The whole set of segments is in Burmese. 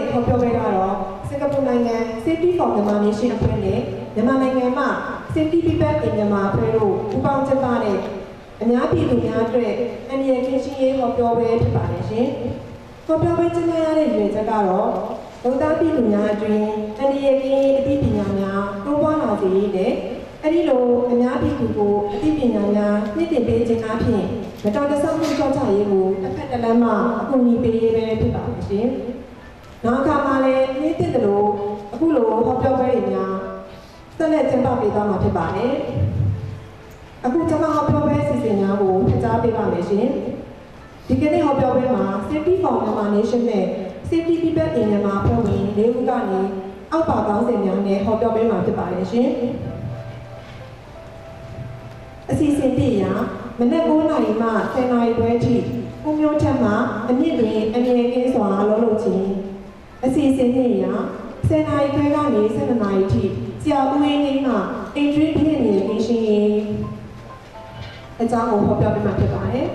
တဲ့ဟောပြောပွဲကတော့စင်ကာပူနိုင်ငံ Safety for Myanmar Nation အဖွဲ့နဲ့မြန်မာနိုင်ငံမှာ Safety People in Myanmar အဖွဲ့တို့ပူးပေါင်းကျင်းပတဲ့အများပြည်သူများအတွက်အန္တရာယ်ကင်းရှင်းရေးဟောပြောပွဲဖြစ်ပါတယ်ရှင်။ဟောပြောပွဲကျင်းပရတဲ့ရည်ရွယ်ချက်ကတော့လုံသားပြည်သူများအတွင်းအန္တရာယ်ကင်းရေးအသိပညာများတိုးပွားလာစေရေးနဲ့အဲ့ဒီလိုအများပြည်သူကိုအသိပညာများမြင့်တင်ပေးခြင်းအပြင်မတော်တဆမှုကြောင့်ချရေးကိုတစ်ဖက်တစ်လမ်းမှအကူအညီပေးရေးပဲဖြစ်ပါမယ်ရှင်။ နောက်အခါမှာလည်းနေ့တင်တယ်လို့အခုလိုဟောပြောပွဲတွေများဆက်လက်ကျင်းပပေးသွားမှာဖြစ်ပါတယ်။အခုကျွန်မဟောပြောပွဲစီစဉ်များကိုဖျက်ကြားပေးပါမယ်ရှင်။ဒီကနေ့ဟောပြောပွဲမှာ Safety for Myanmar Nation နဲ့ Safety People in Myanmar ဖွဲ့ဝင်၄ဦးကနေအောက်ပါကောင်းစဉ်များနဲ့ဟောပြောပေးမှာဖြစ်ပါတယ်ရှင်။အစီအစဉ်တည်ရာမနက်9:00နာရီမှ10:00နာရီခွဲအထိဦးမျိုးချက်မှအမြင့်တွင်အမြင့်ကင်းစွာလုံးလုံးချင်း အစီအစဉ်တည်ရာ10:00နာရီခွဲကနေ12:00နာရီအထိဆရာဦးဝင်းကြီးမှအင်ဂျင်ဖြစ်နေတဲ့ကင်းရှင်ရေးအကြောင်းကိုဟောပြောပေးမှာဖြစ်ပါတယ်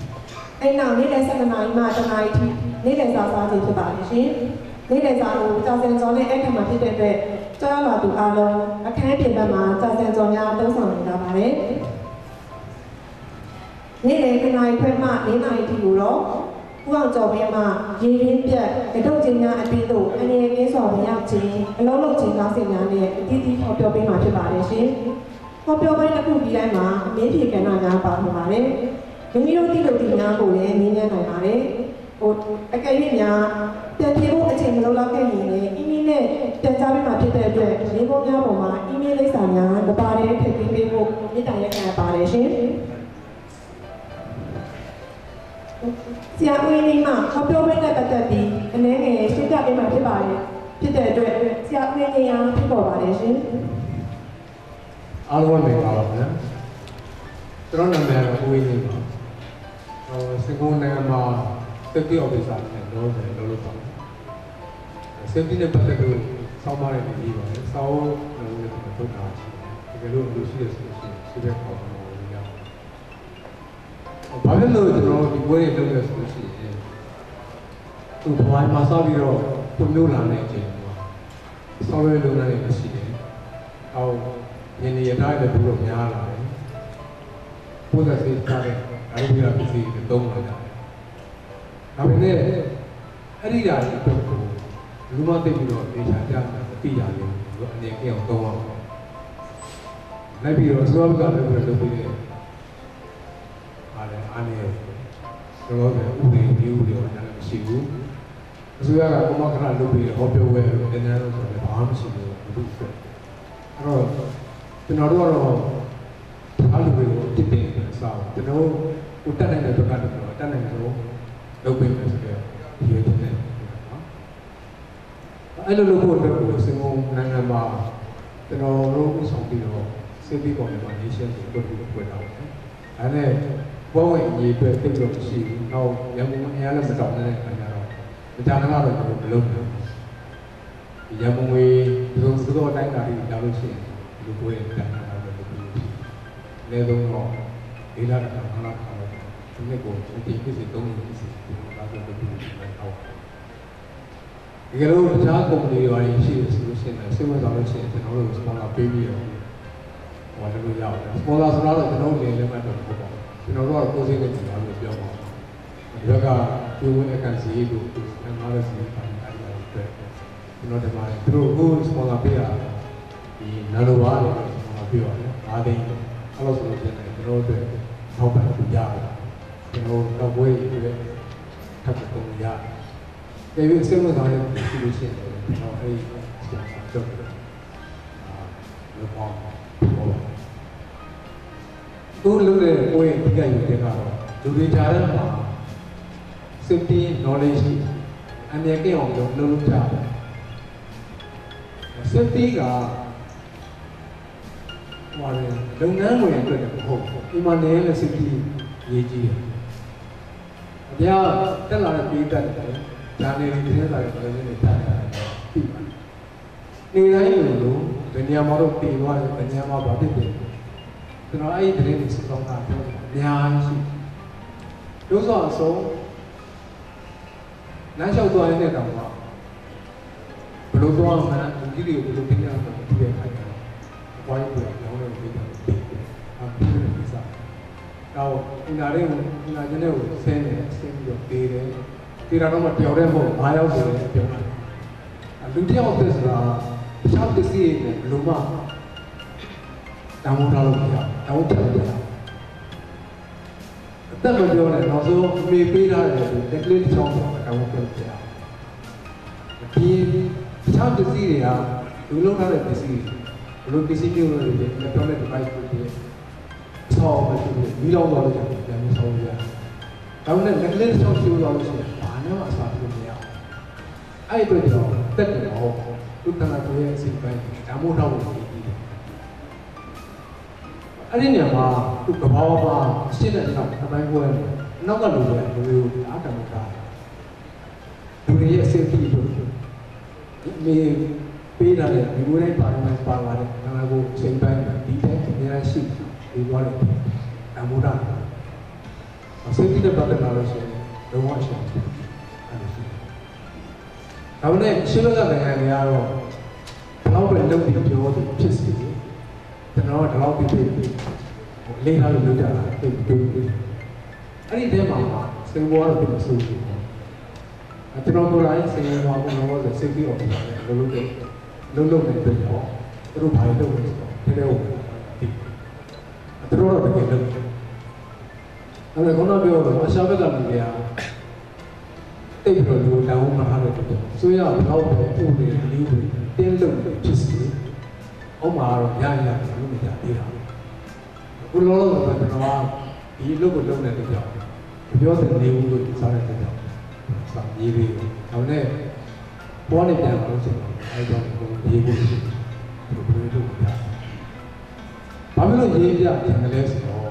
။အဲ့နောက်နေ့လယ်12:00နာရီမှ10:00နာရီအထိနေ့လယ်စာစားခြင်းဖြစ်ပါတယ်ရှင်။နေ့လယ်စာကိုကြာစံကျော်နဲ့အဲ့ထက်မှာဖြစ်တဲ့အတွက်ကြောက်ရလာသူအားလုံးအခန်းပြင်ဘက်မှာကြာစံကျော်များသုံးဆောင်နေကြပါတယ်။နေ့လယ်9နာရီခွဲမှ4နာရီထိကိုတော့ ဦးအောင်ကျော်မင်းမှရေရင်းပြတ်ကတုတ်ချင်းများအပြီးသို့အနေရကင်းစွာဝင်ရောက်ခြင်းအလုံးလုံးခြင်းကားစင်များနဲ့အတီးတီးဟောပြောပေးမှာဖြစ်ပါတယ်ရှင်။ဟောပြောပိုင်းတစ်ခုပြီးတိုင်းမှာအမင်းဖြေကဏ္ဍများပါနေပါတယ်။မိမိတို့တိလို့ဒီများကိုလည်းနင်းညံ့နိုင်ပါတယ်။ဟိုအကယ်၍များပြန်ပြေဖို့အချိန်မလုံလောက်ခဲ့ရင်လည်းအီးမေးလ်နဲ့ပြန်ကြားပေးမှာဖြစ်တဲ့အတွက်လေးပုံများပေါ်မှာအီးမေးလ်လိပ်စာများမပါတဲ့ထည့်သွင်းပေးဖို့မြစ်တာရက်ခံပါတယ်ရှင်။ ဆရာဦးလေးမှဟောပြောပွဲနဲ့ပတ်သက်ပြီးအနေငယ်ရှင်းပြပေးမှာဖြစ်ပါတယ်ဖြစ်တဲ့အတွက်ဆရာဦးလေးရာဖြစ်ပေါ်ပါတယ်ရှင်အားလုံးပဲမင်္ဂလာပါဗျာကျွန်တော်နာမည်ကဦးဝင်းကြီးပါဟိုစင်ကာပူနိုင်ငံမှာ safety officer နဲ့တော့တယ်လို့လို့ပါတယ် safety နဲ့ပတ်သက်လို့စောင့်မရတဲ့နေပါလေစောင့်လို့လည်းထုတ်တာရှိတယ်တကယ်လို့လူရှိရဆိုလို့ရှိရင်စိတ်ခေါ်တော့ရအောင် ဘာဖြစ်လို့ကျွန်တော်ဒီပွဲတွေလုပ်ရဆိုလို့ရှိရင်သူဘဝမှာစောင့်ပြီးတော့ပုံမျိုးလာနေခြင်းဆောင်းရဲလုပ်ငန်းတွေရှိတယ်အော်ယင်းနေရထားတဲ့ဘုလိုများလာတယ်။ပိုးသက်စေးထားတဲ့အရုပ်ရပစ္စည်းတွေသုံးလာကြတယ်။ဒါပေမဲ့အဲ့ဒီဓာတ်အတွက်ကိုလူမသိပြီးတော့နေချာကြတာမသိရဘူး။သူအနေနဲ့အောင်သုံးအောင်။လိုက်ပြီးတော့စောဘကလည်းပြလုပ်ပြီးတယ်။အားလည်း အားနေတော့လည်းဥပဒေဒီဥပဒေကလည်းမရှိဘူး။အစိုးရကဘုမခဏလုပ်ပြီးဟောပြောဝဲတယ်နည်းနည်းတော့ဆိုတော့ဘာမှမရှိဘူး။ဘူးဆိုအဲ့တော့ကျွန်တော်တို့ကတော့အားလူတွေကိုတစ်တင်ပြန်စားကျွန်တော်ကိုတက်နိုင်တဲ့ဘက်ကတော့တက်နိုင်တယ်လို့လုပ်ပေးမယ်ဆိုတော့ဒီရတဲ့နော်အဲ့လိုလုပ်ဖို့အတွက်ကိုစင်ကုန်နိုင်ငံမှာကျွန်တော်တို့ဥဆောင်ပြီးတော့စေတီကောင်တွေမှာ nation ကိုလုပ်ပြီးဖွဲ့တာပေါ့။ဒါနဲ့ ဘဝဝင်အရေးအတွက်တိတ်လို့မရှိဘူး။နောက်ရန်ကုန်အများလည်းမတော်တဲ့အခါကျတော့မကြာခဏတော့ကျွန်တော်မလုပ်ဘူး။ဒီရန်ကုန်ဝေးဒီလိုစတော့အတိုင်းတာတွေလာလို့ရှိရင်လူပွဲတန်တာတော့လုပ်ပြီးလဲတော့တော့ဒီလာတာကလာတာဒီနေ့ကိုဒီကိစ္စတုံးနေစီဒီလာတော့လုပ်ပြီးလိုက်အောင်ဒီကလို့တခြားကုမ္ပဏီတွေရှိတယ်ဆိုလို့ရှိရင်စိတ်ဝင်စားလို့ရှိရင်ကျွန်တော်တို့စပွန်ဆာပေးပြီးတော့ဟောတယ်လို့ရပါတယ်စပွန်ဆာဆိုတော့ကျွန်တော်တို့လည်းလက်မှတ်တော့ပေါ့ ကျွန်တော်တို့ကကိုယ်စိတ်နဲ့ကြည့်တာလို့ပြောပါဒီဘက်ကကျိုးဝင်အကန်စီတို့အမှားရစီပိုင်းအဲ့ဒါတွေကျွန်တော်ဒီမှာသူတို့ကိုစပွန်ဆာပေးတာဒီနာလိုပါလို့စပွန်ဆာပေးပါတယ်အားသိအဲ့လိုဆိုလို့ရှိရင်ကျွန်တော်တို့ထောက်ပံ့လို့ရတယ်ကျွန်တော်တော့ဝေးပြီးတဲ့ထပ်ပုံရတယ်တကယ်စိတ်ဝင်စားတဲ့ရှိလို့ရှိရင်ကျွန်တော်အဲ့ဒီစပွန်ဆာလုပ်တယ်အာလောပေါ့ပေါ့ သူလုပ်တဲ့ကိုယ့်ရဲ့ဒီကယူတဲ့ကတော့လူတွေကြားထဲမှာ safety knowledge အမြဲကင်းအောင်လုပ်လုပ်ကြတယ် safety ကဟိုတယ်လုပ်ငန်းဝင်အတွက်လည်းမဟုတ်ဘူးဒီမှာနေလည်း safety ရေးကြီးတယ်အပြားတက်လာတဲ့ပြေးတက်တယ်ဂျာနယ်တွေတင်းလာတဲ့ပြည်နေတက်တာပြီးပါနေတိုင်းလိုလိုဘယ်နေရာမှာတော့ပြေသွားတယ်ဘယ်နေရာမှာဘာဖြစ်တယ် ကျွန်တော်အဲ့ဒီသတင်းတွေစကောင်းတာပြောတယ်အများကြီးရှိတို့ဆိုအဆုံးလမ်းလျှောက်သွားရတဲ့တောင်မှယ်လိုသွားမှန်းလူကြီးတွေကိုဘယ်လိုပြင်ရမှာလဲဒီရဲ့ခိုင်တာအပွားကြီးပြောင်းလောင်းလို့ပြီးတာအဲဒီလိုကိစ္စတော့အင်တာရဲကိုအင်တာကျင်းတဲ့ကိုဆင်းတယ်ဆင်းပြီးတော့ပေးတယ်ပေးတာတော့မတယောက်တည်းမဟုတ်ဘာရောက်ဆိုလဲပြောတာလူတယောက်သက်ဆိုတာတခြားပစ္စည်းတွေဘယ်လိုမှ တောင်းထားလို့မရတောင်းတယ်မရအသက်မပြောနဲ့နောက်ဆုံးအမေပေးထားတယ်တက်ကလေးတစ်ချောင်းတော့တောင်းပြောပြရဒီတခြားပစ္စည်းတွေကလူလုံးထားတဲ့ပစ္စည်းဘယ်လိုပစ္စည်းမျိုးတွေလဲ electronic device တွေဆောင်းမရှိဘူးမိလောင်းသွားလို့ကျန်ပြန်ဆောင်းရဒါနဲ့လက်ကလေးတစ်ချောင်းရှိလို့လို့ရှိရင်ဘာနဲ့မှအစားထိုးမရအဲ့ဒီတော့တက်တယ်ဟောသူတနာကိုရဲ့အစီအပိုင်းဒါမို့တော့ဒီ အဲ့ဒီနေရာမှာသူကဘာဘာရှင်းတဲ့နောက်အပိုင်းပွဲနောက်ကလူတွေလူတွေအားတမတာလူတွေရဲ့ safety တို့မေပေးတာလေဒီလိုတိုင်းပါတော့ပါလာတယ်နာမကိုချိန်ပိုင်းဒီတိုင်းအများရှိပြီးသွားတယ်အမှုတာ safety တဲ့ပတ်သက်လာလို့ရှိရင်လုံးဝရှင်းတယ်အဲ့လိုရှိတယ်ဒါပေမဲ့ရှင်းလို့ကနိုင်ငံတွေကတော့ဘလောက်ပဲလုပ်ပြီးပြောတယ်ဖြစ်စီတယ် ကျွန်တော်ကဒီလောက်ပြီးပြီးလေးထားလို့လုပ်ကြတာတိတ်တူတူအဲ့ဒီတဲမှာစင်ဘောကတော့ပြန်ဆိုးတယ်အကျွန်တော်တို့လိုက်စင်ဘောကကတော့ safety of လို့လုပ်တယ်လုံးလုံးနဲ့ပြန်တော့သူတို့ဘာလို့လုပ်လဲဆိုတော့ဒီလိုဒီသူတို့တော့တကယ်လုပ်တယ်အဲ့ဒါကတော့ပြောတော့အရှာဘက်ကလူတွေကတိတ်ပြီးတော့လူတောင်းမှအားလို့ပြောဆိုရဘလောက်ပဲဥပဒေလေးတွေတင်းလုံးဖြစ်စီ။အောက်မှာတော့ရရလို့ မကြသေးတာ။ဘုလောလောဆိုတော့ကျွန်တော်ကဒီအလုပ်ကိုလုပ်နေတဲ့ကြောင့်ပြောတဲ့နေဦးလို့စားတဲ့ကြောင့်စာရေးပြီးတော့နဲ့ပေါ်နေပြန်လို့ဆိုတော့အဲကြောင့်ကိုရေးဖို့ရှိတယ်ဘယ်လိုလုပ်ကြလဲ။ဘာဖြစ်လို့ရေးပြပြန်လဲဆိုတော့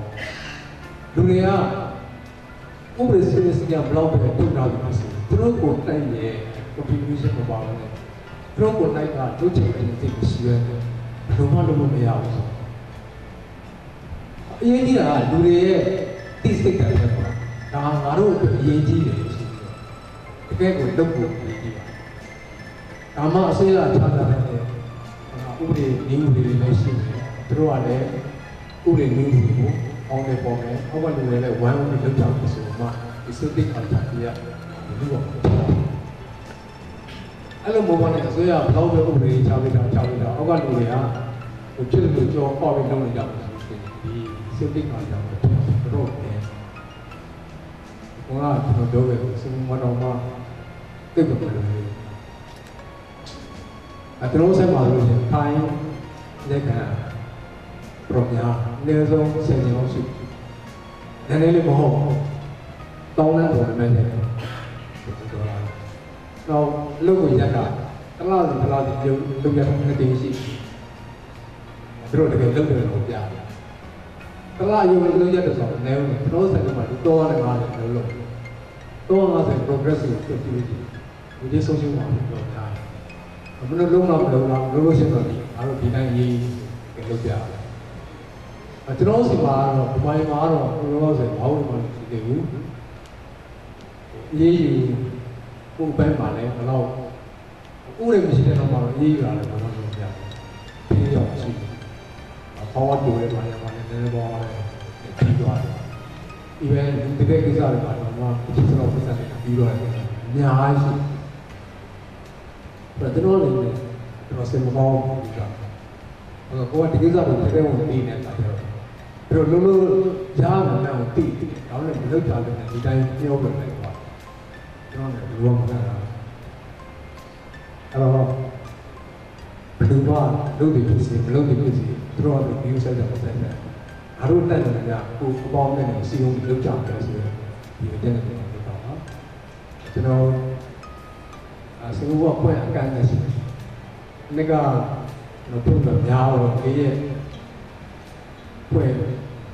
လူတွေကဥပဒေစနစ်စကဘလောက်ပဲတုတ်တာလို့ဆိုသူတို့ကိုတိုက်ရဲ့ contribution မပါဘူး။သူတို့ကိုတိုက်ကတို့ချင်တဲ့စိတ်ရှိရဲတယ်ဘယ် လိုမှလုပ်လို့မရဘူးဆိုအရေးကြီးတာကလူတွေရဲ့သိစိတ်ဓာတ်ပဲပေါ့ဒါငါတို့အတွက်အရေးကြီးတယ်ဆိုပြီးတော့တကယ်ကိုလုပ်ဖို့အရေးကြီးတာဒါမှအစိုးရချထားတဲ့ဥပဒေနည်းဥပဒေတွေလည်းရှိတယ်သူတို့ကလည်းဥပဒေနည်းဥပဒေကိုအောင်းနေပေါ်မယ်အောက်ကလူတွေလည်းဝိုင်းဝန်းလုပ်ကြတယ်ဆိုမှဒီစိတ်တိတ်အောင်တာပြရလူ့ဘော အဲ့လိုမျိုးပါနဲ့အစိုးရဘယ်တော့ပဲဥပဒေချပေးတာချပေးတာအောက်ကလူတွေကဟိုဖြစ်လို့ကြောပေါ့ပြီးလုပ်နေကြတယ်ဆိုရင်ဒီစိတ်တိတ်အောင်ကြောင့်တော့တယ်ဟိုကကျွန်တော်ပြောခဲ့စမမတော်မှာတိတ်တယ်လို့အတလုံးဆက်ပါလို့ရှင်ခိုင်းလက်ခံပရောညာနေဆုံးဆယ်ကျော်ရှိနည်းနည်းလေးမဟုတ်တောင်းတဲ့ပုံနဲ့လည်းပြောတာ တော့လုတ်ကိုရက်ကတလားစီတလားစီပြုတ်လုပ်ရတဲ့တင်ရှိသူတို့တကယ်လုပ်တယ်လို့ပြတယ်တလားယူလို့လုပ်ရတယ်ဆိုတော့လည်းဘယ်လိုဆက်လို့မှတော့ရတယ်ငါလည်းလုပ်လို့တော့50 progressive activity ဒီ social မှာပြောပြတယ်ဘယ်လိုလုံးတော့မလုံးတော့လို့လို့ရှိရင်တော့ငါတို့ဒီတိုင်းရေးလုပ်ပြရတယ်အကျွန်တော်စီမှာတော့ဒီပိုင်းမှာတော့ဘယ်လိုလဲဆိုတော့ဘာလို့မှမရှိသေးဘူးရေးယူ ကိုယ်ပိုင်းမှာလည်းဘယ်တော့ဥရမရှိတဲ့တော့မှတော့ရေးယူရတယ်ဘာမှမပြဘူးပြီးတော့ရှိတယ်ဘောဝတူတယ်ဘာလဲဘာလဲနည်းနည်းဘောတယ်ပြီးသွားတယ်ဒီပဲတကယ်ကိစ္စတွေမှာတော့မှအချင်းချင်းတော့ပတ်သက်နေပြီးတော့တယ်အများကြီးပြတော့လည်းကျွန်တော်စင်မကောင်းဘူးဒီကအဲ့တော့ကိုကဒီကိစ္စကိုတကယ်ဝင်ပြီးနေတာပြောပြီးတော့လုံးလုံးရမယ်နဲ့ကိုတိတိဒါလည်းမလုပ်ကြလို့ဒီတိုင်းပြောပြတယ် ကွာကျွန်တော်လည်းဘူးမကတာအဲ့တော့ဘယ်သူကလုပ်တယ်ဖြစ်စီမလုပ်တယ်ဖြစ်စီသူတို့ကဒီ user ကြောင့်ဆက်တယ်အားတို့တက်တယ်ကြကိုအပေါင်းနဲ့စီုံပြီးလုပ်ကြတယ်ဆိုရင်ဒီတဲ့တဲ့ပြောတာပါကျွန်တော်အစကူကပွင့်အကန့်နဲ့ရှိတယ်။နေ့ကကျွန်တော်ပြုတ်များတော့ဒီရဲ့ပွင့်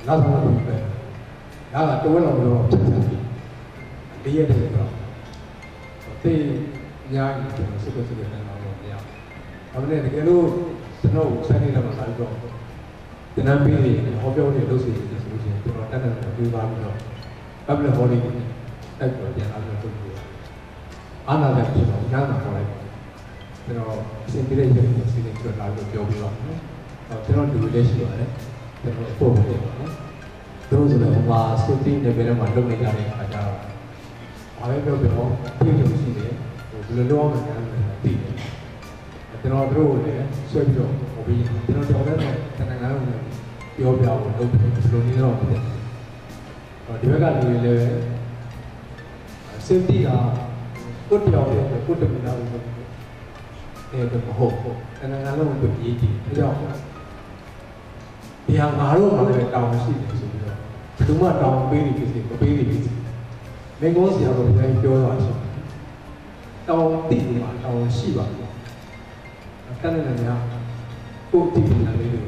နောက်ဆုံးပြီးပဲ။ဒါကတဝက်လောက်တော့ဖြစ်ချင်တယ်။ဒီရဲ့တဲ့တော့တေး အများကြီးကျွန်တော်စကစကနဲ့တော့မရဘူး။ဒါပေမဲ့တကယ်လို့ကျွန်တော်ဆက်နေတော့လာပြီးတော့ဒီနံပေးတွေဟောပြောနေလို့ဆိုရင်ဆိုရင်ကျွန်တော်တက်တက်ပြီးပါပြီးတော့ public holiday တိုက်ပေါ်ပြန်လာပြီးတော့အာနာတဲ့ဖြစ်တော့ညနာခေါ်လိုက်ကျွန်တော်အဆင်ပြေတဲ့ရုပ်ကိုစီစဉ်ကျွန်တော်လာပြီးပြောပြပါမယ်။ဟောကျွန်တော်လူလေးရှိပါတယ်။ကျွန်တော်ပို့ပေးပါမယ်။တို့ဆိုတော့ဟိုမှာ safety level မှာလုပ်နေကြတဲ့အခါကျတော့ ဘာပဲပြောပြောပြည့်စုံရှိတယ်။ဟိုဘယ်လိုလုပ်အောင်လဲသိတယ်။ကျွန်တော်တို့လည်းဆွဲပြီးတော့ဟိုပြီးကျွန်တော်တော်လည်းတနင်္ဂနွေနေ့ပြောပြဖို့လုပ်ပြီးဘယ်လိုနည်းတော့မသိဘူး။ဟောဒီဘက်ကလူတွေလည်း safety ကကိုတယောက်ရဲ့ကိုတမနာလို့အဲ့ဒါမဟုတ်ဘူး။အနန္တလုံးကိုရေးကြည့်။အဲကြောင့်ဒီဟာငါတို့မှာလည်းတောင်းရှိတယ်ဆိုပြီးတော့ဘယ်သူမှတောင်းပေးနေဖြစ်စီမပေးနေဖြစ်စီ။ မိကုန်းဆရာတော်ဘုရားပြောတာရှိတယ်။တောင်းသိနေမှာတောင်းရှိပါဘူး။အဲ့ဒါနဲ့များကိုတည်နေလေးတွေ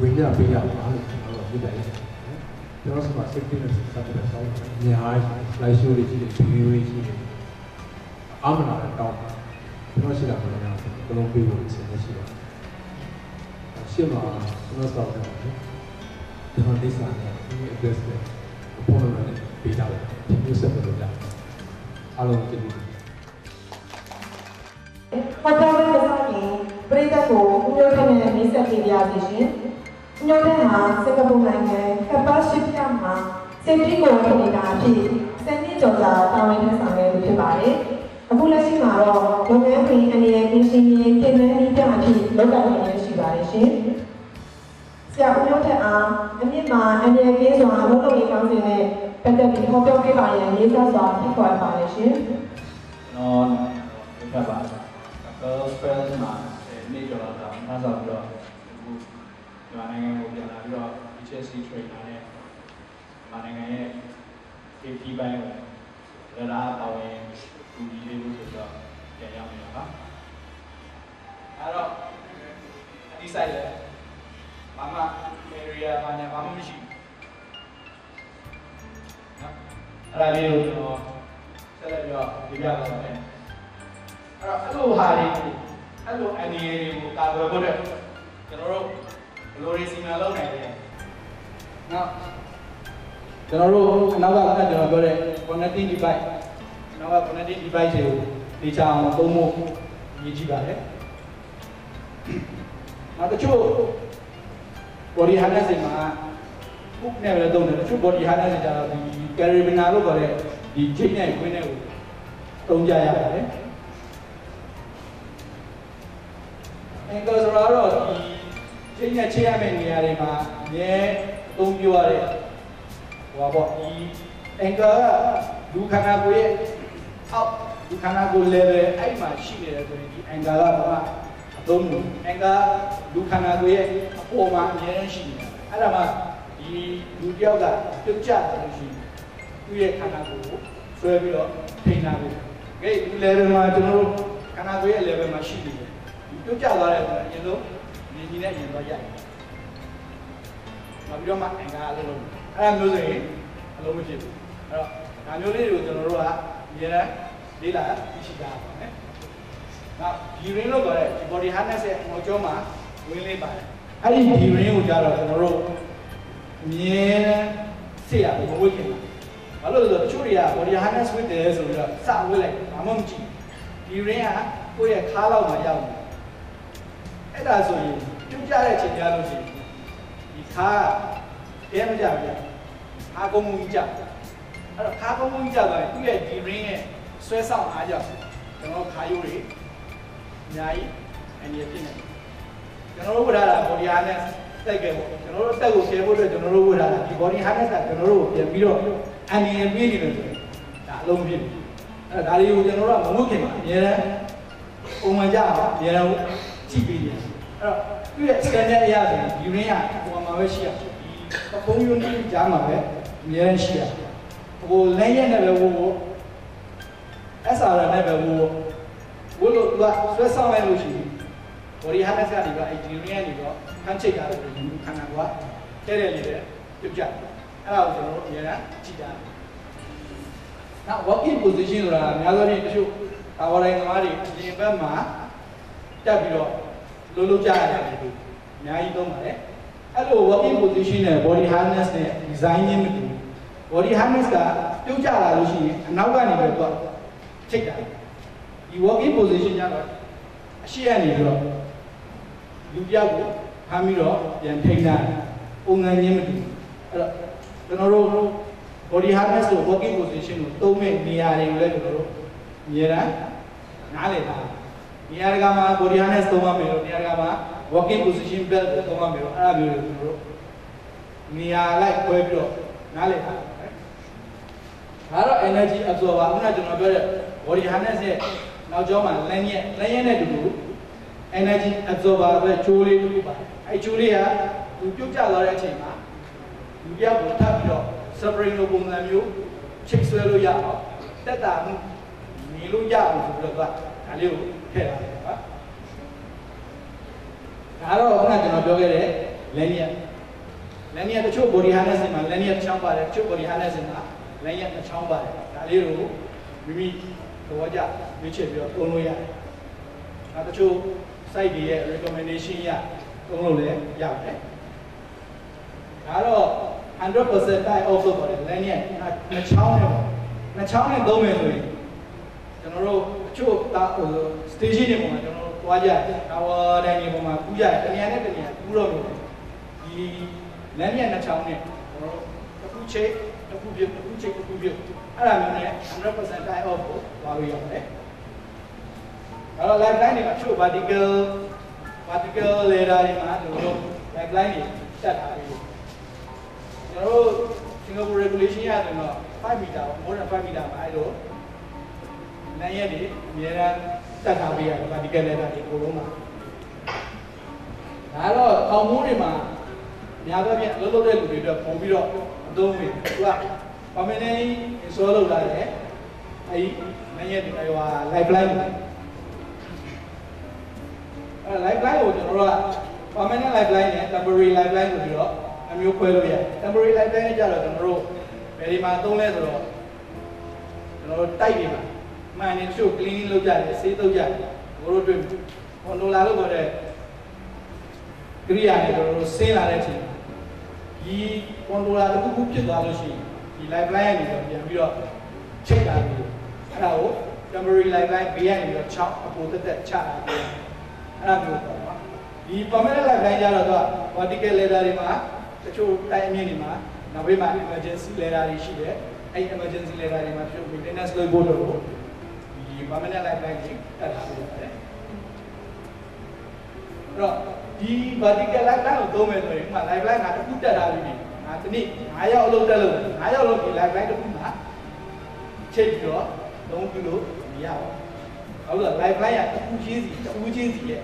ဝင်ကြပေးရပါလို့ကျွန်တော်ပြောတယ်။ကျွန်တော်ဆိုမှာ safety နဲ့ဆက်တဲ့ဆောင်းအများကြီး slide show တွေရှိတယ် video တွေရှိတယ်အမှန်တော့တောင်းကျွန်တော်ရှိတာကလည်းဘလုံးပေးဖို့အစီအစဉ်ရှိပါတယ်ရှင်းမှာကျွန်တော်စောင့်နေပါတယ်ကျွန်တော်ဒီစာနဲ့ဒီ address နဲ့ပုံမှန်နဲ့ပေးထားတယ် ဒီမျိုးဆက်လို့ရတယ်အားလုံးကျေးဇူးဟောပြောတဲ့စာရင်ပရိသတ်ကိုဦးမျိုးထက်နဲ့မိတ်ဆက်ပေးပါစီရှင်။ဦးမျိုးထက်ဟာစင်ကာပူနိုင်ငံကပ္ပါရှိပြမှာစင်တီကိုထိနေတာအဖြစ်စနေကျော်ကြာတာဝန်ထမ်းဆောင်နေလို့ဖြစ်ပါတယ်။အခုလက်ရှိမှာတော့လုပ်ငန်းခွင်အနေနဲ့ပြင်ဆင်ရေးပြင်ပန်းပြီးပြအဖြစ်လုပ်ကိုင်နေရှိပါတယ်ရှင်။ဆရာဦးမျိုးထက်အားအမြင့်မှာအနေနဲ့ကင်းစွာအလုပ်လုပ်ရေးကောင်းစဉ်နဲ့ ပတ်သက်ပြီးဟောပြောပေးပါရန်ရေးစားစွာဖိတ်ခေါ်ပါတယ်ရှင်။ကျွန်တော်ပြပါတော့ Girls Friends မှာနေ့ကျော်တော့ထားဆောင်ပြီးတော့အခုမြန်မာနိုင်ငံကိုပြန်လာပြီးတော့ HSC trainer နဲ့မြန်မာနိုင်ငံရဲ့ safety ဘိုင်းကိုလည်းလာပါဝင်ကူညီလေးလို့ဆိုတော့ပြန်ရောက်နေတာပါအဲ့တော့ဒီ site လေဘာမှ area ဘာညာဘာမှမရှိဘူး အဲ့ဒါလေးကိုကျွန်တော်ဆက်လက်ပြီးတော့ပြပြပါမယ်အဲ့တော့အဲ့လိုဟာတွေအဲ့လိုအနေအတွေကိုကာကွယ်ဖို့အတွက်ကျွန်တော်တို့ဘယ်လိုတွေစီမံလုပ်နိုင်လဲ။နောက်ကျွန်တော်တို့နောက်ကကျွန်တော်ပြောတဲ့ connecting device နောက်က connecting device တွေကိုဒီချအောင်သုံးဖို့ရည်ကြည့်ပါတယ်။နောက်တစ်ချို့ body harness တွေမှာ ခုနဲ့လည်းသုံးတယ်တချို့ body harness တွေကျတော့ဒီ carabiner လို့ခေါ်တဲ့ဒီ chain နဲ့ queen နဲ့ကိုသုံးကြရပါတယ်။အင်္ဂါဆိုတော့ဒီချိန်နဲ့ချိန်ရမယ့်နေရာတွေမှာအမြဲအသုံးပြုရတဲ့ဟိုပါပေါ့ဒီအင်္ဂါကလူခန္ဓာကိုယ်ရဲ့အောက်လူခန္ဓာကိုယ် level အဲ့မှာရှိနေတယ်ဆိုရင်ဒီအင်္ဂါကဘာမှအသုံးမအင်္ဂါလူခန္ဓာကိုယ်ရဲ့အပေါ်မှာအမြဲတမ်းရှိနေတာအဲ့ဒါမှ ဒီလူတယောက်ကပြုတ်ကျတယ်လို့ရှိရင်သူ့ရဲ့ခန္ဓာကိုယ်ကိုဆွဲပြီးတော့ထိန်းထားဖို့ကဲဒီ level မှာကျွန်တော်တို့ခန္ဓာကိုယ်ရဲ့ level မှာရှိနေတယ်ပြုတ်ကျသွားတဲ့ဆိုတော့အရင်ဆုံးနေကြီးနဲ့အရင်သွားရိုက်နောက်ပြီးတော့မှအင်္ဂါအလုံးလုံးအဲ့ဒါမျိုးဆိုရင်အလုံးမဖြစ်ဘူးအဲ့တော့ဒါမျိုးလေးတွေကိုကျွန်တော်တို့ကအရင်ကလေးလာသိရှိတာပါမယ်နောက်ဒီ ring လို့ခေါ်တဲ့ဒီ body harness ရဲ့ငေါကျောမှာဝင်လေးပါတယ်အဲ့ဒီဒီ ring ကိုကြတော့ကျွန်တော်တို့ အမြဲတမ်းစစ်ရမဝိတ်ခင်ဘာလို့လဲဆိုတော့တချို့တွေက body harness ဝတ်တယ်ဆိုပြီးတော့စဝတ်လိုက်ဘာမှမကြည့်ဒီ ring ကကိုယ့်ရဲ့ခါးလောက်မှာရောက်နေအဲ့ဒါဆိုရင်ပြုတ်ကြတဲ့ချိန်ကြလို့ရှိရင်ဒီခါကတဲမကြဘူးခါကုန်းမှုကြီးကြအဲ့တော့ခါကုန်းမှုကြီးကြသွားရင်သူ့ရဲ့ဒီ ring ရဲ့ဆွဲဆောင်အားကြောင့်ကျွန်တော်ခါယိုးတွေအများကြီးအနည်းဖြစ်နေကျွန်တော်တို့ဝတ်ထားတာ body harness တိုက်ကဲပေါ့ကျွန်တော်တို့တက်ကိုကျဲဖို့အတွက်ကျွန်တော်တို့ဝတ်ထားတာဒီ body harness ကကျွန်တော်တို့ကိုပြန်ပြီးတော့အနည်းပြေးနေတယ်ဆိုရင်ဒါအလုံးပြည့်အဲ့ဒါတွေကိုကျွန်တော်တို့ကမဝတ်ခင်မှာအများနဲ့ပုံမှန်ကြအောင်အများနဲ့ကြည့်ပြီးတယ်အဲ့တော့သူ့ရဲ့ scanner အရဆိုရင်ဒီ ring ကဟိုမှာပဲရှိရဒီပကုံးယုံကြီးကြားမှာပဲအများနဲ့ရှိရဟိုလမ်းရက်နဲ့ပဲဝို့ဝို့ SR နဲ့ပဲဝို့ဝို့လို့သူကဆွဲဆောင်လိုက်လို့ရှိရင် body harness ကနေပြီးအဲ့ဒီ ring ကနေတော့ ခန်းချိတ်တာလို့ခန္ဓာကတဲ့တဲ့လေးတဲ့ပြုတ်ကြအဲ့ဒါကိုကျွန်တော်တို့အများနဲ့ကြည့်ကြတယ်နောက် working position ဆိုတာအများဆုံးဖြင့်တချို့တာဝတိုင်းသမားတွေအရင်ဘက်မှာတက်ပြီးတော့လုံးလုံးကြရတယ်ဒီလိုအများကြီးသုံးပါတယ်အဲ့လို working position နဲ့ body harness နဲ့ design ချင်းမတူဘူး body harness ကပြုတ်ကြလာလို့ရှိရင်အနောက်ကနေပြီးတော့ချိတ်တာဒီ working position ကျတော့အရှိရနေပြီးတော့လူပြောက်ကို ဖမ်းပြီးတော့ပြန်ထိန်းတာပုံစံချင်းမတူအဲ့တော့ကျွန်တော်တို့ body harness ကို working position ကိုသုံးမဲ့နေရာတွေကိုလည်းကျွန်တော်တို့အများအားနားလည်ထားနေရာကမှာ body harness သုံးရမယ်လို့နေရာကမှာ working position belt ကိုသုံးရမယ်လို့အဲ့ဒါမျိုးတွေကျွန်တော်တို့နေရာလိုက်ခွဲပြီးတော့နားလည်ထားတယ်ဒါတော့ energy absorber ခုနကကျွန်တော်ပြောတဲ့ body harness ရဲ့နောက်ကျောင်းမှာလမ်းရက်လမ်းရက်နဲ့တူတူ energy absorber ပဲချိုးလေးတစ်ခုပါ အဲချိုးလေးကသူပြုတ်ကျသွားတဲ့အချိန်မှာလူပြောက်ကိုထပ်ပြီးတော့ spring လိုပုံစံမျိုးချိတ်ဆွဲလို့ရအောင်တက်တာမှုနေလို့ရအောင်ဆိုပြီးတော့ဒါလေးကိုထည့်လာတယ်ပါဒါတော့ခုနကကျွန်တော်ပြောခဲ့တဲ့လက်ရက်လက်ရက်တချို့ body harness တွေမှာလက်ရက်တစ်ချောင်းပါတယ်တချို့ body harness တွေမှာလက်ရက်တစ်ချောင်းပါတယ်ဒါလေးကိုမိမိသဘောကျရွေးချယ်ပြီးတော့သုံးလို့ရတယ်။အဲတချို့ site တွေရဲ့ recommendation ရ သုံးလို့လည်းရပါတယ်။ဒါတော့100% tie off လို့ခေါ်တယ်လမ်းရက်နှစ်ချောင်းနဲ့ပေါ့နှစ်ချောင်းနဲ့သုံးမယ်ဆိုရင်ကျွန်တော်တို့အချို့တာဟို station တွေပေါ်မှာကျွန်တော်တို့သွားကြတယ်။ tower တိုင်းတွေပေါ်မှာကူးကြတယ်။တနေရာနဲ့တနေရာကူးတော့လို့ဒီလမ်းရက်နှစ်ချောင်းနဲ့ကျွန်တော်တို့တစ်ခုချိတ်တစ်ခုပြုတ်တစ်ခုချိတ်တစ်ခုပြုတ်အဲ့ဒါမျိုးနဲ့100% tie off ကိုသွားလို့ရပါတယ်။အဲ့တော့ lifeline တွေမှာချို့ vertical vertical ladder တွေမှာကျွန်တော်တို့ lifeline တွေတက်ထားပြီးကျွန်တော်တို့ Singapore regulation ရတယ်တော့5 meter more than 5 meter မှာအဲ့လိုလမ်းရက်တွေအများအားတက်ထားပေးရတယ် vertical ladder တွေအကုန်လုံးမှာဒါတော့ထောင်မိုးတွေမှာအများအားဖြင့်အလုပ်လုပ်တဲ့လူတွေအတွက်ပုံပြီးတော့အသုံးဝင်သူက permanently install လုပ်လာတယ်အဲ့ဒီလမ်းရက်တွေဟို lifeline တွေ အဲ lifeline ကိုကျွန်တော်တို့က permanent lifeline နဲ့ temporary lifeline ဆိုပြီးတော့အမျိုးခွဲလို့ရတယ် temporary lifeline နဲ့ကြတော့ကျွန်တော်တို့ဘယ်ဒီမှာသုံးလဲဆိုတော့ကျွန်တော်တို့တိုက်တွေမှာမှန်နေချို့ cleaning လုပ်ကြတယ်ဆေးသုတ်ကြတယ်ဘိုးတို့တွေ့ controller လို့ခေါ်တဲ့ကိရိယာနဲ့ကျွန်တော်တို့ဆင်းလာတဲ့အချိန်ဒီ controller တစ်ခုခုဖြစ်သွားလို့ရှိရင်ဒီ lifeline ကနေတော့ပြန်ပြီးတော့ check တာပြီးအဲ့ဒါကို temporary lifeline ဘေးကနေပြီးတော့6အပေါ်တက်တက်ချတာပြီး အဲ့ဒါမျိုးပေါ့နော်ဒီ permanent lifeline ကြတော့သူက vertical ladder တွေမှာတချို့တိုင်းအမြင့်တွေမှာနောက်ဘေးမှာ emergency ladder တွေရှိတယ်အဲ့ emergency ladder တွေမှာတချို့ maintenance လုပ်ဖို့တော့ဒီ permanent lifeline တွေတက်ထားပေးရတယ်အဲ့တော့ဒီ vertical lifeline ကိုသုံးမယ်ဆိုရင်ဥပမာ lifeline ကတစ်ခုတက်ထားပြီးပြီငါဒီနေ့9ရောက်အလုပ်တက်လို့9ရောက်လို့ဒီ lifeline တစ်ခုမှာချိတ်ပြီးတော့လုံးပြလို့မရဘူး။ ဟုတ်လား lifeline ကတစ်ခုချင်းစီတစ်ခုချင်းစီရဲ့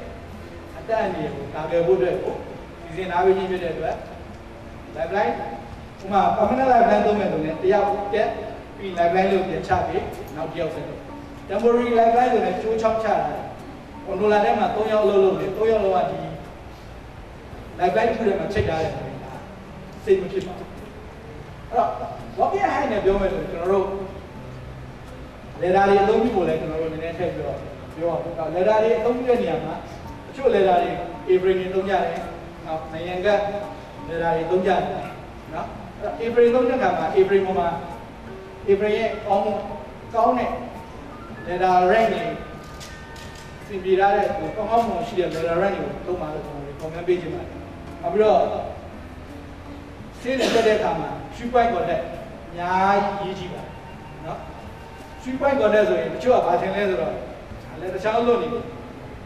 အတက်အနည်းကိုကာကွယ်ဖို့အတွက်ကိုစီစဉ်ထားပေးခြင်းဖြစ်တဲ့အတွက် lifeline ဥပမာ permanent lifeline သုံးမယ်ဆိုရင်တယောက်တက်ပြီး lifeline လို့ပြန်ချပြီးနောက်တစ်ယောက်ဆက်လို့ temporary lifeline ဆိုရင်ကျိုးချောက်ချတာ။ controller ထဲမှာ3ယောက်အလုပ်လုပ်နေ3ယောက်လောကဒီ lifeline တစ်ခုထဲမှာချိန်ထားတယ်ဆိုရင်ဒါစိတ်မဖြစ်ပါဘူး။အဲ့တော့ walking high နဲ့ပြောမယ်ဆိုရင်ကျွန်တော်တို့ လေဒါတွေအသုံးပြုဖို့လည်းကျွန်တော်တို့နည်းနည်းထည့်ပြီးတော့ပြောအောင်။လေဒါတွေအသုံးပြုတဲ့နေရာမှာတချို့လေဒါတွေ April တွေသုံးကြတယ်။နောက်နိုင်ငံကလေဒါတွေသုံးကြတယ်နော်။အဲ့ April သုံးတဲ့အခါမှာ April ပေါ်မှာ April ရဲ့ကောင်းကောင်းတဲ့လေဒါ rank တွေစင်ပြေရတဲ့ကောင်းကောင်းမွန်ရှိတဲ့လေဒါ rank တွေကိုသုံးပါလို့ကျွန်တော်တို့ comment ပေးချင်ပါတယ်။နောက်ပြီးတော့စင်းနေတဲ့အခါမှာ shoe point contact အများကြီးရေးကြည့်ပါ 3.5ကော်နဲ့ဆိုရင်တချို့ကဘာထင်လဲဆိုတော့ဒါလည်းတစ်ချောင်းလွတ်နေတယ်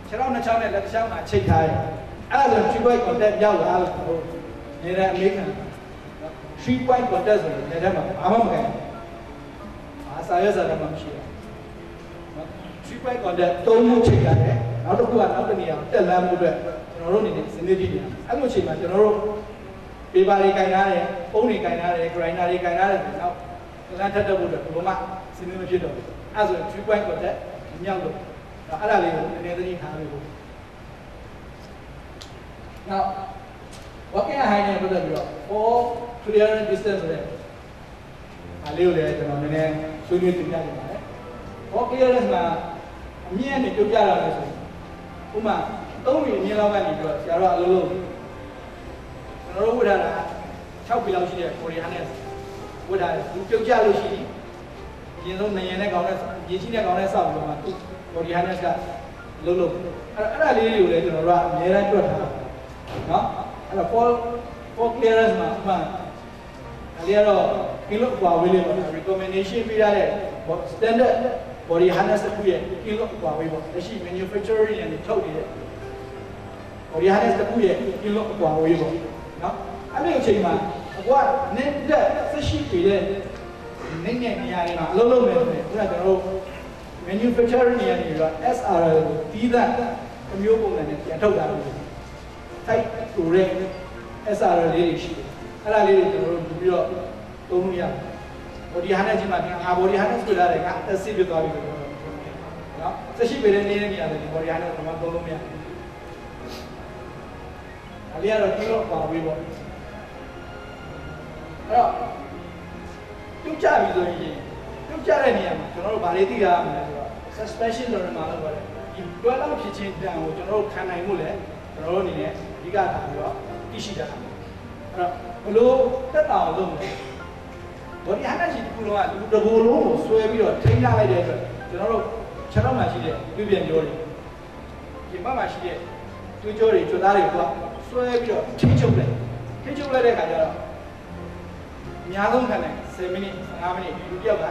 ခြေထောက်နှစ်ချောင်းနဲ့လက်တစ်ချောင်းမှာချိတ်ထားရတယ်အဲ့ဒါဆို3.5 contact ရောက်လာလို့ဟုတ်နေတဲ့အမေခံ3.5 contact ဆိုရင်နေထဲမှာဘာမှမကန်ဘာစာရွက်စာတမ်းမှမရှိဘူး3.5 contact သုံးမှုချိတ်ရတယ်နောက်တစ်ခုကနောက်တစ်နေရာတက်လမ်းမှုအတွက်ကျွန်တော်တို့အနေနဲ့စဉ်းစားကြည့်နေရတယ်အဲ့လိုချိန်မှာကျွန်တော်တို့ပေပါတွေကင်ထားတယ်ပုံတွေကင်ထားတယ် grinder တွေကင်ထားတယ်နောက်ကလန်ထက်တက်ဖို့အတွက်ဘယ်လိုမှ စဉ်းစားမဖြစ်တော့ဘူးအဲ့ဆိုရင်3 point contact မြောက်လို့အဲ့ဒါလေးကိုနည်းနည်းသတိထားပေးဖို့ now walking high နဲ့ပတ်သက်ပြီးတော့ for clearance distance ဆိုတဲ့အားလေးကိုလည်းကျွန်တော်နည်းနည်းဆွေးနွေးတင်ပြချင်ပါတယ် for clearance မှာအမြင့်နဲ့ပြုတ်ပြတာလဲဆိုဥပမာ3မီအမြင့်လောက်ကနေပြီးတော့ဆရာတော်အလုံးလုံးကျွန်တော်တို့ဝတ်ထားတာ6ပီလောက်ရှိတဲ့ Korean နဲ့ဝတ်ထားတယ်သူပြုတ်ကြလို့ရှိရင် အရင်ဆုံးနေရင်နဲ့ကောင်းတဲ့ရေရှိတဲ့ကောင်းတဲ့ဆောက်ပြီးတော့မှသူ Korean နဲ့ကလုံးလုံးအဲ့အဲ့ဒါလေးတွေကိုလည်းကျွန်တော်တို့ကအများအားတွက်ထားတာနော်အဲ့တော့ for for clearance မှာအမှန်အဲ့ဒီကတော့ကီလိုကွာဝေးလေးပေါ့ recommendation ပေးရတဲ့ standard body harness တစ်ခုရဲ့ကီလိုကွာဝေးပေါ့လက်ရှိ manufacturing နဲ့ထုတ်နေတဲ့ body harness တစ်ခုရဲ့ကီလိုကွာဝေးပေါ့နော်အဲ့ဒီအချိန်မှာအကွာနေတဲ့ဆက်ရှိပေးတဲ့ နေနေနေရာတွေမှာအလုံးလုံးမယ်ဆိုရင်ခုနကကျွန်တော်တို့ manufacturing နေရာတွေတော့ SRL ကိုတီးသန့်အမျိုးပုံစံနဲ့ပြန်ထုတ်တာလို့ type ဆိုတဲ့ SRL လေးတွေရှိတယ်အဲ့ဒါလေးတွေကျွန်တော်တို့ပြီးတော့သုံးလို့ရတယ် body harness ကြီးမှာငါ body harness ပြလာတယ်ငါ acid ပြသွားပြီလို့နော်ဆက်ရှိပေးတဲ့နေတဲ့နေရာတွေ body harness တော့မသုံးလို့မရဘူးအလေးကတော့ဒီတော့ပါဝေးပေါ့အဲ့တော့ ပြုတ်ကြပြီဆိုရင်ပြုတ်ကြတဲ့နေရာမှာကျွန်တော်တို့ဗာလေးသိရမှာလဲဆိုတော့ suspension လို့မှာလို့ပြောတယ်ဒီတွဲလောက်ဖြစ်ချင်းတန်ကိုကျွန်တော်တို့ခံနိုင်မှုလဲကျွန်တော်တို့အနေနဲ့အဓိကထားပြီးတော့သိရှိတာအဲ့တော့ဘလို့တက်တာအောင်လုပ်မလဲဘောဒီဟာနာရှိတစ်ခုလုံးကလူတစ်ကိုယ်လုံးကိုဆွဲပြီးတော့ထိန်းထားလိုက်တဲ့အတွက်ကျွန်တော်တို့ခြေထောက်မှာရှိတဲ့ပြပြန်ကြောတွေဒီဘက်မှာရှိတဲ့တွေးကြောတွေကျွသားတွေကဆွဲပြီးတော့ထိချုပ်လိုက်ထိချုပ်လိုက်တဲ့အခါကျတော့အများဆုံးခံနိုင် 10မိနစ်15မိနစ်လူတစ်ယောက်က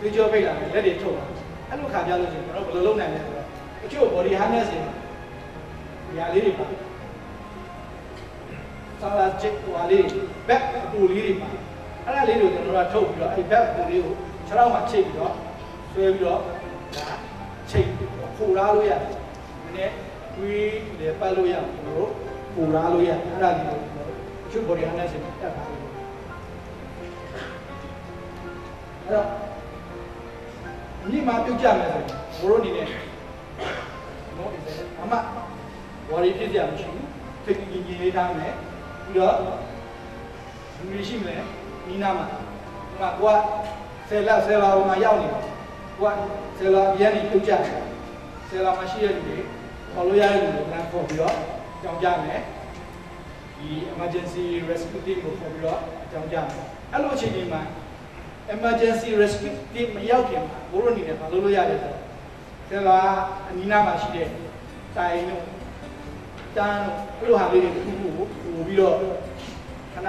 တွေးကြောပိတ်လာတယ်လက်တွေထုတ်လာအဲ့လိုခါကြလို့ရှိရင်ကျွန်တော်ဘယ်လိုလုပ်နိုင်လဲဆိုတော့အချို့ body harness တွေဒီဟာလေးတွေပါစာလာချစ်ဟိုဟာလေး back အပူလေးတွေပါအဲ့ဒါလေးကိုကျွန်တော်တို့ကထုတ်ပြီးတော့အဲ့ back အပူလေးကိုခြေထောက်မှာချိတ်ပြီးတော့ဆွဲပြီးတော့ဒါချိတ်ခိုးရားလို့ရတယ်ဒီနေ့တွေးလေပတ်လို့ရတယ်ကျွန်တော်တို့ခိုးရားလို့ရတယ်အဲ့ဒါလေးကိုကျွန်တော်တို့အချို့ body harness တွေတက်တာ အဲ့တော့မြင့်မှာပြုတ်ကြမယ်ဆိုရင်ဘိုးတို့အနေနဲ့ no is it အမဝါရီဖြစ်ကြမရှိဘူးဖိတ်ကြီးကြီးလေးထားမယ်ပြီးတော့လူတွေရှိမလဲနီးနားမှာဒီမှာကိုကဆယ်လာဆယ်လာဟိုမှာရောက်နေတယ်ကိုကဆယ်လာပြန်ပြီးပြုတ်ကြတယ်ဆယ်လာမှာရှိတဲ့လူတွေခေါ်လို့ရတဲ့လူတွေလမ်းခေါ်ပြီးတော့ကြောင်းကြမယ်ဒီ emergency rescue team ကိုခေါ်ပြီးတော့ကြောင်းကြမယ်အဲ့လိုအခြေအနေမှာ emergency rescue team မရောက်ခင်မှာဘိုးတို့အနေနဲ့မလုပ်လို့ရတယ်ဆိုတော့ဆယ်လာအနီးနားမှာရှိတဲ့တိုင်တို့တန်းတို့အဲ့လိုဟာလေးတွေတစ်ခုခုကိုပို့ပြီးတော့ခဏ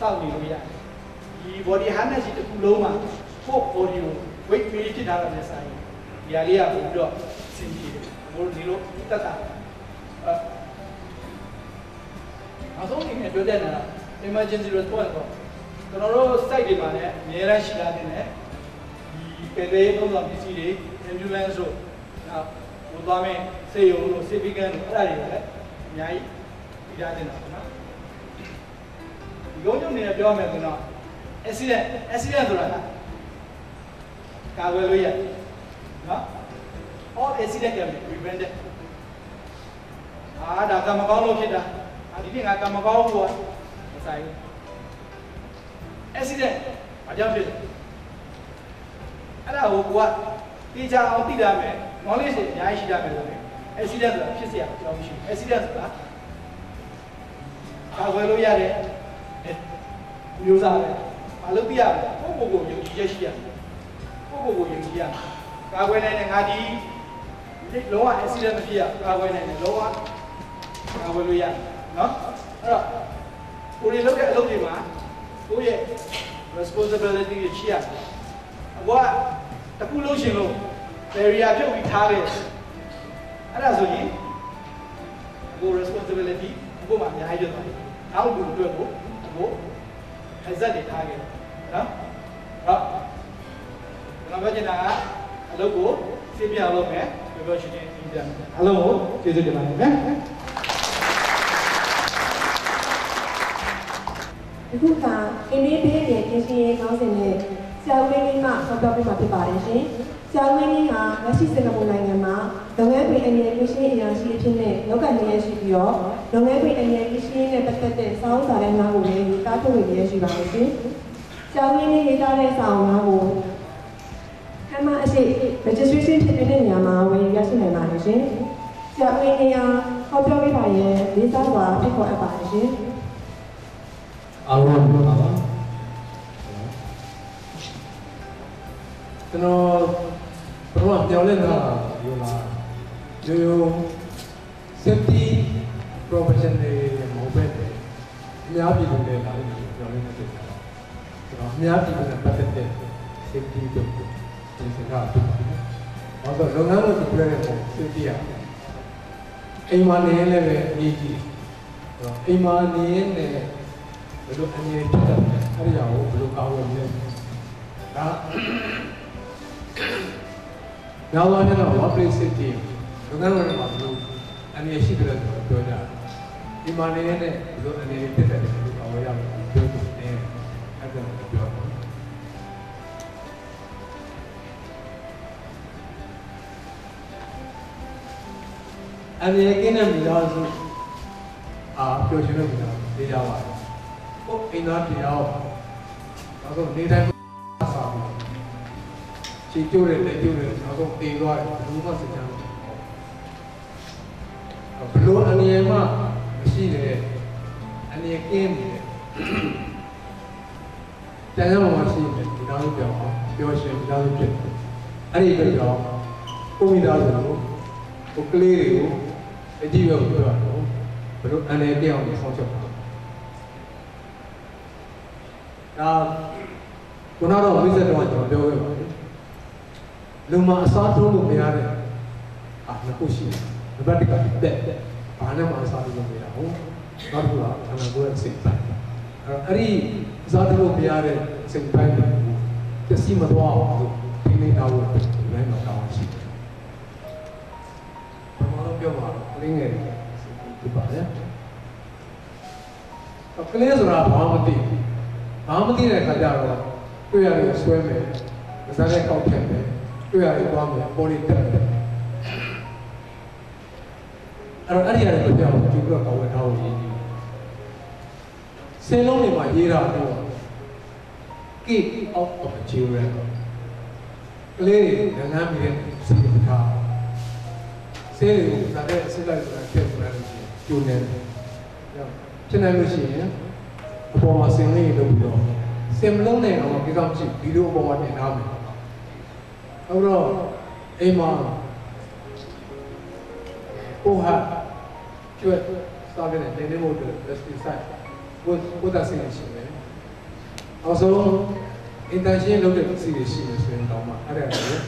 စောင့်နေလို့ရတယ်ဒီ body harness ကြီးတစ်ခုလုံးမှာကိုယ့် body ကို weight ပေးဖြစ်ထားတာနဲ့ဆိုင်ဒီဟာလေးကပို့ပြီးတော့ဆင်ပြေတယ်ဘိုးတို့ဒီလိုတက်တာအဲအဆုံးအနေနဲ့ပြောတဲ့နေတာ emergency response တော့ ကျွန်တော်တို့ site တွေမှာလည်းအများရန်ရှိလာတဲ့နဲ့ဒီပေသေးသုံးဆောင်ပစ္စည်းတွေ ambulance တို့နောက်ဟိုသွားမယ်စေယုံတို့ civic gun တို့အဲ့ဒါတွေလည်းအများကြီးပြီးသားတင်တာပေါ့နော်ဒီကုန်းကျုံနေနဲ့ပြောမယ်ဆိုတော့ accident accident ဆိုတာကကာကွယ်လို့ရတယ်နော် all accident can be prevented အာဒါကမကောင်းလို့ဖြစ်တာအာဒီနေ့ငါကမကောင်းဘူးကွာမဆိုင်ဘူး accident ဘာကြောင့်ဖြစ်လဲအဲ့ဒါကိုကိုကတေချာအောင်သိရမယ် knowledge တွေအများကြီးရှိရမယ်လို့ accident ဆိုတာဖြစ်စရာအကြောင်းမရှိဘူး accident ဆိုတာကာကွယ်လို့ရတဲ့မျိုးစားပဲမလုပ်ပြရဘူးကိုကိုကိုယုံကြည်ချက်ရှိရမယ်ကိုကိုကိုယုံကြည်ရမယ်ကာကွယ်နိုင်တဲ့ငါဒီလောက accident မဖြစ်ရကာကွယ်နိုင်တယ်လောကကာကွယ်လို့ရနော်အဲ့တော့ကိုယ်တွေလုပ်တဲ့အလုပ်တွေမှာ ကိုယ့်ရဲ့ responsibility တွေရှိရတယ်အကွာတခုလုံးရှင်လို့ barrier ပြုတ်ပြီးထားခဲ့အဲ့ဒါဆိုရင်ကို responsibility ကိုမှအများကြီးဖြစ်သွားတယ်နောက်လူအတွက်ကိုကို hazard တွေထားခဲ့နော်ဟုတ်ကျွန်တော်ပြောချင်တာကအလုပ်ကိုစိတ်ပြအောင်လုပ်မယ်ပြောပြောရှင်းရှင်းပြီးကြမယ်အလုံးကိုကျေးဇူးတင်ပါတယ်နော် အခုကအင်းလေးပေးတဲ့ပြင်ဆင်ရေးကောင်းစဉ်နဲ့ဆရာဝင်းလေးမှဆောက်ပြောပြမှာဖြစ်ပါတယ်ရှင်။ဆရာဝင်းလေးကလက်ရှိစင်ကာပူနိုင်ငံမှာလုပ်ငန်းခွင်အနေနဲ့ပြင်ဆင်ရေးအရာရှိအဖြစ်နဲ့လောက်ကနေရရှိပြီးတော့လုပ်ငန်းခွင်အနေနဲ့ပြင်ဆင်ရေးနဲ့ပတ်သက်တဲ့စောင်းစာတမ်းများကိုလည်းရေးသားထုတ်ဝေရရှိပါတယ်ရှင်။ဆရာဝင်းလေးရေးသားတဲ့စာအုပ်များကိုခမအရှိ registration ဖြစ်တဲ့နေရာမှာဝယ်ရရှိနိုင်ပါတယ်ရှင်။ဆရာဝင်းလေးကဟောပြောပြပါရဲ့လေးစားစွာဖိတ်ခေါ်အပ်ပါတယ်ရှင်။ အားလုံးပါပါကျွန်တော်ဘယ်တော့ပြောလဲတာဒီလားရိုးရိုး safety professional မဟုတ်ပဲအများပြည်သူတွေလာလို့ပြောရင်းနဲ့တွေ့တာကျွန်တော်အများပြည်သူနဲ့ပတ်သက်တဲ့ safety တို့ကိုသင်္ခါတူပါတယ်။ဘာလို့လုပ်ငန်းလို့ပြောရတဲ့ပုံ safety ရအိမ်မှာနေရင်လည်းပဲအရေးကြီးတယ်။အိမ်မှာနေရင်လည်း ဘယ်လိုအနေနဲ့ဖြစ်တယ်အဲ့ဒီအရာကိုဘယ်လိုကာဝယ်မလဲ။ဒါနောက်လာရင်တော့ workplace safety လုပ်ငန်းဝင်မှာဘယ်လိုအနေရှိကြလဲဆိုတော့ပြောကြတယ်။ဒီမှာနေရင်လည်းဘယ်လိုအနေနဲ့ဖြစ်တယ်ဘယ်လိုကာဝယ်ရမလဲပြောတယ်။အဲ့ဒါကိုပြောတယ်။အမြဲကင်းတဲ့မိသားစုအာပျော်ရွှင်တဲ့မိသားစုနေကြပါတယ်။ ကိုအိမ်သားတယောက်နောက်ဆုံးနေတိုင်းစားပြီးချီကျိုးတဲ့လက်ကျိုးတဲ့နောက်ဆုံးတေသွားတယ်ဘယ်လိုမှစိတ်ချမ်းဘလို့အမြဲမှမရှိတဲ့အမြဲကင်းနေတဲ့တန်ရုံးမရှိတဲ့မိသားစုပြောင်းအောင်ပျော်ရွှင်မိသားစုဖြစ်တယ်။အဲ့ဒီအတွက်ကြောင့်ကိုမိသားစုကိုကိုကလေးတွေကိုအကြည့်ရောက်ပြောတာတော့ဘယ်လိုအနေနဲ့အောင်ဆောင်းချက်ပါ ဒါခုနတော့ဝိဇ္ဇတ်တော်ကျွန်တော်ပြောခဲ့ပါတယ်လူမအစားထိုးလို့မရတဲ့အာနှစ်ခုရှိတယ်နံပါတ်1ကတက်ဘာနဲ့မှအစားထိုးလို့မရဘူးနောက်တစ်ခုကခန္ဓာကိုယ်ရဲ့စိတ်ပိုင်းအဲ့ဒီအစားထိုးလို့မရတဲ့စိတ်ပိုင်းကိုပျက်စီးမသွားအောင်လို့ဒီနေ့တော့ဒီနေ့တော့တောင်းရှိတယ်ဘာမှတော့ပြောပါကလေးငယ်တွေဒီပါလေကလေးဆိုတာဘာမှမသိဘူး ဘာမှမသိတဲ့ခါကျတော့တွေ့ရတယ်ဆွဲမယ်မစားတဲ့ကောက်ထက်မယ်တွေ့ရတယ်သွားမယ်ပေါ်နေတက်တယ်အဲ့တော့အဲ့ဒီရတယ်ကိုကြောက်ကြည့်ပြီးတော့ကောက်ဝဲထားဖို့ရည်ကြီးစင်းလုံးတွေမှာရေးတာတော့ keep out of the children ကလေးတွေငန်းပြီးတဲ့စီမထားဆေးတွေကိုစားတဲ့ဆေးလိုက်ဆိုတာကျက်ဆိုတာလို့ရှိရင်ကျိုးနေတယ်ဖြစ်နိုင်လို့ရှိရင် အပေါ်မှာဆင်လေးလုပ်ပြီးတော့ဆင်မလုံးနဲ့တော့ဒီကောင်ကြည့်ဒီလိုအပေါ်မှာတင်ထားမယ်အဲ့တော့အိမ်မှာဟိုဟာကျွတ်စားတဲ့နေနေမို့တဲ့ pesticide ကိုကိုတာဆင်ရှိမယ်အောင်ဆုံးအင်တန်ရှင်းလုပ်တဲ့ပစ္စည်းတွေရှိနေဆိုရင်တော့မှအဲ့ဒါကို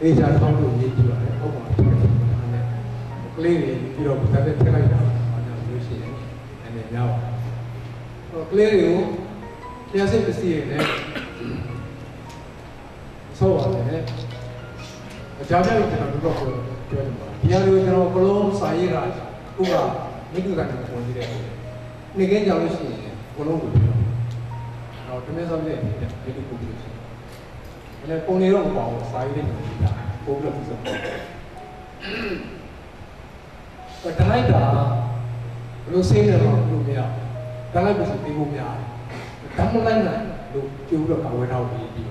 အေးချာထောင်းလို့ရေးကြည့်ပါတယ်ဟုတ်ပါဘူးကလေးတွေပြီးတော့ဗတ်တဲ့ထည့်လိုက်တာဘာကြောင့်လို့ရှိရင်အနေများပါဟို ကလေးတွေကိုတရားစစ်ပစ္စည်းတွေနဲ့ဆောက်ပါတယ်အကြမ်းဖက်ကျွန်တော်တို့တော့ပြောတယ်ပါဒီဟာတွေကိုကျွန်တော်ကလုံးစာရေးတာခုကမိတုကနေပုံကြည့်တယ်နေကင်းကြောင်လို့ရှိရင်ကလုံးကိုပြောတော့တမင်ဆောင်တဲ့မိတုကိုပြောရှိတယ်အဲ့ပုံနေတော့မပေါ့စာရေးတဲ့ပုံကြည့်တာပုံလို့ဆိုတော့တလိုက်တာဘလို့စိတ်နဲ့တော့လို့မရ တလိုက်လို့ဆိုပြီးဖို့မရတယ်တမ်းမလိုက်နိုင်လို့ကြိုးတော့ကာဝဲတော့ပြီးပြီး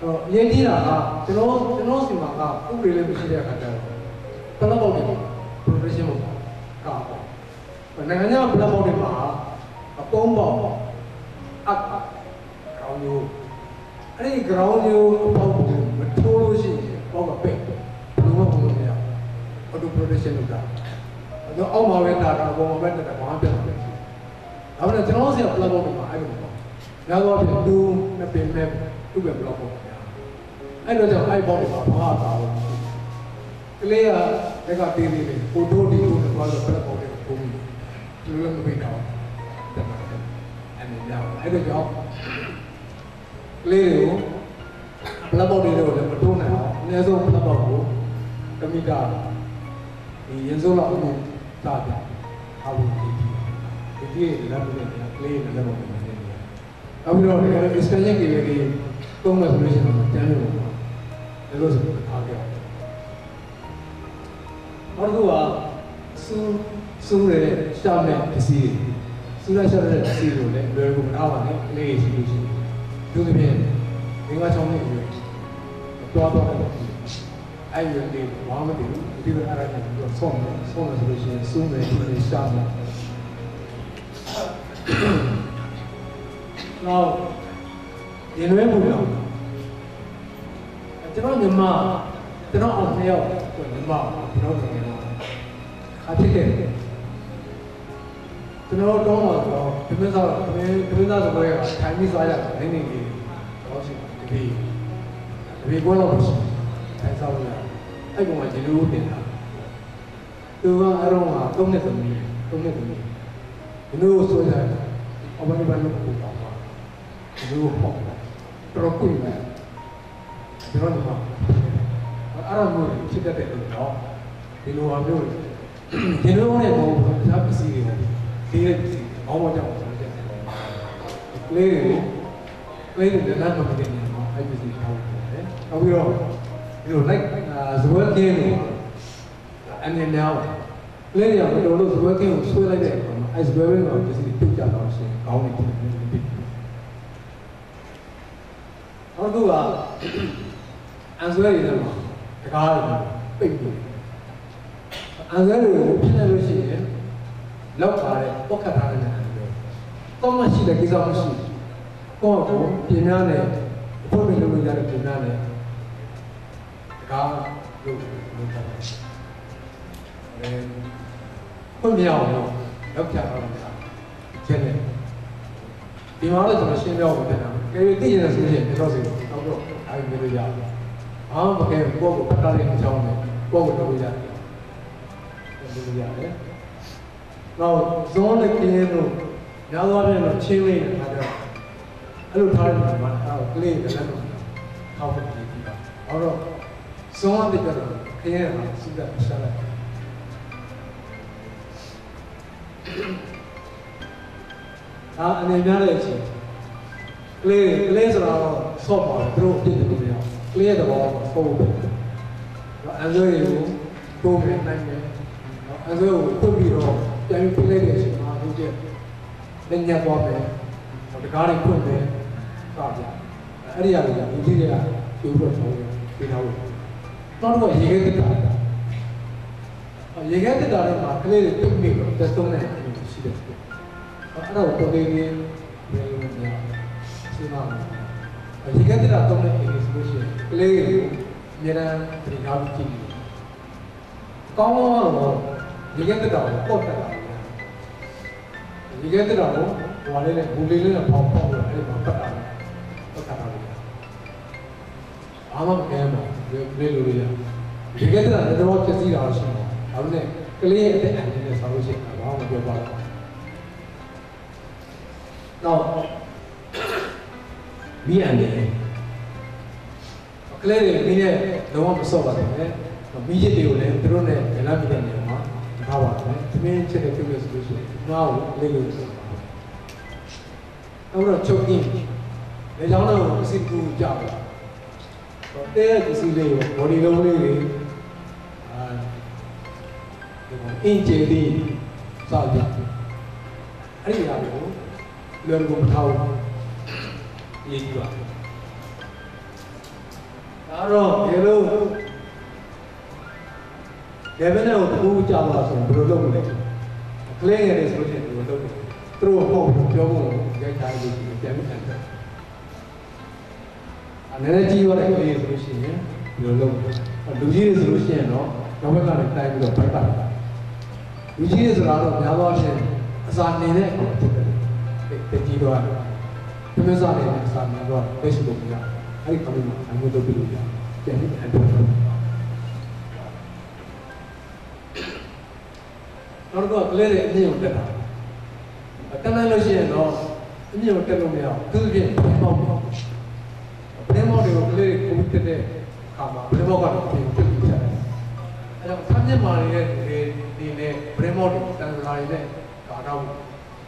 တော့အရင်ကြီးတာကကျွန်တော်ကျွန်တော်စီမှာကဥပဒေလည်းမရှိတဲ့အခါကျတော့ဘလဘောက်တွေ progression မပေါ့ကာပေါ့နိုင်ငံခြားဘလဘောက်တွေမှာအပုံးပေါက်အပ် ground မျိုးအဲ့ဒီ ground မျိုးအပေါက်ကိုမထိုးလို့ရှိရင်ပေါက်ကပိတ်ဘယ်လိုမှပုံလို့မရ auto production လုပ်တာအဲ့တော့အောက်မှာပဲတာတာပုံမှာပဲတာတာဘာမှပြတ်မှာမဖြစ်ဘူး ဒါပေမဲ့ကျွန်တော်ဆရာ plug ပေါက်တွေမှာအဲ့လိုပေါ့များသောအားဖြင့်လူနှစ်ပင်မဲ့သူ့ပဲ plug ပေါက်တွေအဲ့တော့ကြောင့်အဲ့ပေါက်တွေမှာဘာသာလို့ကလေးကတက်ကတေးသေးလေးပိုတိုးတီတိုးနဲ့သွားတော့ plug ပေါက်တွေကိုပုံပြီးသူလည်းမပိတ်တော့တက်ပါတယ်အဲ့ဒီကြောင့်အဲ့တော့ကြောင့်ကလေးတွေကို plug ပေါက်တွေကိုလည်းမတိုးနိုင်အောင်အနည်းဆုံး plug ပေါက်ကိုတမိတာဒီရင်စိုးလောက်အမှုသာတယ်အားလုံးဒီဒီ ဒီဒီလည်းလည်းလည်းကလေးလည်းလည်းမနေနေတယ်အခုတော့ဒီ extension ကြီးလေးသုံးမယ်ဆိုလို့ရှိရင်တန်းလို့လည်းလို့ဆိုအားကြောက်နောက်တစ်ခုကစူးစူးရတဲ့ရှာမဲ့ပစ္စည်းစူးရရှာတဲ့ပစ္စည်းကိုလည်းလွယ်ကူမထားပါနဲ့ကလေးရှိလို့ရှိရင်သူသဖြင့်ငါးချောင်းနဲ့ရွယ်တော့တော့အဲ့ဒီလေးဘာမှမသိဘူးဒီလိုအားရနေတော့ဆုံးတယ်ဆုံးတယ်ဆိုလို့ရှိရင်စူးမယ်ဒီရှာမယ် နောက်ရင်လွဲမှုတော့ကျွန်တော်ညီမကျွန်တော်အောင်နှစ်ယောက်သူညီမကျွန်တော်ငယ်တော့ခါဖြစ်တယ်ကျွန်တော်တော့တော့ဒီမင်းသားဒီမင်းသားဆိုတော့ထိုင်ပြီးသွားရတာနေနေလေးတော့ရှိတပီတပီကိုတော့ရှိထိုင်စားလို့ရအဲ့ကောင်ကဒီလိုတင်တာသူကအရောမှာသုံးနှစ်သမီးသုံးနှစ်သမီး ဒီလိုဆိုကြတယ်အဘိဓမ္မာလို့ပြောတာပါဒီလိုပေါ့တော်ကိုမယ်ကျွန်တော်ကအဲ့ဒါမျိုးဖြစ်တတ်တယ်လို့တော့ဒီလိုအမျိုးဒီလိုနဲ့တော့တခြားပစ္စည်းတွေဒီရဲ့ပစ္စည်းဘောင်းမကြောက်ဆိုတဲ့ကလေးတွေကလေးတွေလည်းမမတင်နေတော့အဲ့ပစ္စည်းထောက်တယ်နောက်ပြီးတော့ဒီလို like ဇဝဲကင်းတွေအနေနဲ့က လေးတွေကဘယ်လိုလုပ်ဇဝဲကင်းကိုဆွဲလိုက်တဲ့အခါမှာအဲ့ဇဝဲကင်းကိုပစ္စည်းပြုတ်ကြတော့ရှင်ကောင်းနေတယ်နောက်တစ်ခုကအန်ဆွဲရည်နဲ့မှာတကားတွေပိတ်ပြီးအန်ဆွဲတွေကိုဖြစ်နေလို့ရှိရင်လောက်ထားတဲ့ပုတ်ခတ်ထားတဲ့အန်ဆွဲတော့မရှိတဲ့ကိစ္စမရှိကိုယ့်ကိုပြင်များနဲ့ဘုရားလုပ်လို့ရတဲ့ပြင်များနဲ့တကားလို့လုပ်တာအဲ ဖွင့်မြောက်တော့လောက်ချတော့ကျင်းနေဒီမှာတော့ကျွန်တော်ရှင်းပြအောင်ပြန်တာကဲသိရင်ဆိုရင်ကျွန်တော်စီတော့တော့အဲဒီမျိုးလို့ရတယ်အားမကဲကိုယ့်ကိုပတ်တာတဲ့အကြောင်းနဲ့ကိုယ့်ကိုလုပ်လို့ရတယ်လုပ်လို့ရတယ်နောက်ဇွန်နဲ့ကင်းတို့များသောအားဖြင့်တော့ချင်းလေးနဲ့ခါကြအဲ့လိုထားတဲ့နေရာမှာအဲ့ကလေးလည်းတော့ထောက်ဖို့ကြည့်ကြည့်ပါအဲ့တော့ဇွန်အတိတ်ကတော့ခင်းရတာစိတ်ကရှာလိုက် အာအနေများတဲ့အချိန်ကလေးကလေးဆိုတော့ဆော့ပါတယ်သူတို့ပြည့်တယ်လို့ပြောကလေးရဲ့သဘောပုံပုံတော့အန်ဇွဲတွေကိုပုံပြနိုင်တယ်နော်အန်ဇွဲကိုဖွင့်ပြီးတော့ပြန်ပြီးပြလိုက်တဲ့အချိန်မှာဟုတ်တယ်လက်ညက်သွားမယ်တကားတွေဖွင့်မယ်စပြအဲ့ဒီအရာတွေကဒီကြီးတွေကကျိုးတော့ဆောင်ပြထားလို့တော့တော့ရေခဲတက်တာရေခဲတက်တာတော့ကလေးတွေပြိတ်ပြီးတော့တက်ဆုံးနေတယ် ရှိတယ်အဲ့တော့တော်လေးလေးဘယ်လိုလဲစဉ်းစားမယ်ရေခဲတက်တာတော့လည်းအေးဆိုလို့ရှိရင်ကလေးတွေကိုအများအားဖြင့်ထားပြီးကြည့်တယ်ကောင်းကောင်းတော့ရေခဲတက်တာကိုပေါ့တက်တာရေခဲတက်တာကိုဟိုလေးနဲ့ဘူလေးလေးနဲ့ပေါက်ပေါက်လို့အဲ့ဒီမှာပတ်တာပတ်တာလို့အားမကဲမှာလေလိုလေးရရေခဲတက်တာလည်းတော့ပြည့်စည်တာရှိတယ်ဒါပေမဲ့ကလေးရဲ့အသက်အန္တရာယ်နဲ့ဆောက်လို့ရှိရင်ဘာမှမပြောပါဘူး နောက်မိရနေကလေးတွေမိနဲ့လုံးဝမဆော့ပါဘူးလေမိရစ်တွေကိုလည်းသူတို့နဲ့ဗလာမိတဲ့နေရာမှာထားပါမယ်သမင်းချက်တဲ့ပြုလို့ဆိုလို့ရှိရင်ငါ့ကိုလေးလို့ဆိုပါအဲ့တော့ချုပ်ကင်းလေကြောင်းတော့အစီကူကြောက်တော့တဲတဲ့ပစ္စည်းလေးကိုဘော်ဒီလုံးလေးတွေအာဒီအင်ဂျီလေးစောက်ကြအဲ့ဒီအရာကို လွယ်ကူမထားဘူးရေးကြည့်ပါဒါတော့ဘယ်လို level နဲ့ကိုတူကြပါဆိုရင်ဘယ်လိုလုပ်မလဲကလေးငယ်တွေဆိုရင်ဘယ်လိုလုပ်လဲသူတို့ဟုတ်ပြောဖို့ရိုက်ထားလို့ပြန်ပြီးပြန်တယ်အနေနဲ့ကြီးရတဲ့ကလေးဆိုလို့ရှိရင်ဘယ်လိုလုပ်လဲလူကြီးတွေဆိုလို့ရှိရင်တော့နောက်ဘက်ကနေတိုင်းပြီးတော့ဖိုက်ပါလူကြီးတွေဆိုတာတော့များသောအားဖြင့်အစာနေတဲ့အခါဖြစ်တယ် တကြီးတော့ပြမစားနေတဲ့အစာများတော့လက်ရှိလို့မရအဲ့ဒီကလေးကအမျိုးလုပ်ပြီးလို့ရပြန်ပြီးအတူတူနောက်တော့ကလေးတွေအမြင့်ကိုတက်တာတက်နိုင်လို့ရှိရင်တော့အမြင့်ကိုတက်လို့မရဘူးသူ့ပြင်ပြန်ပေါက်ပါဘယ်မော်တွေကိုကလေးတွေကိုတက်တဲ့အခါမှာဘယ်မော်ကတော့ပြင်တက်ပြီးကြတယ်အဲတော့ဆမ်းမြင့်မာနေတဲ့ဒီဒီနဲ့ဘယ်မော်တွေတန်စလာတွေနဲ့ကာတော့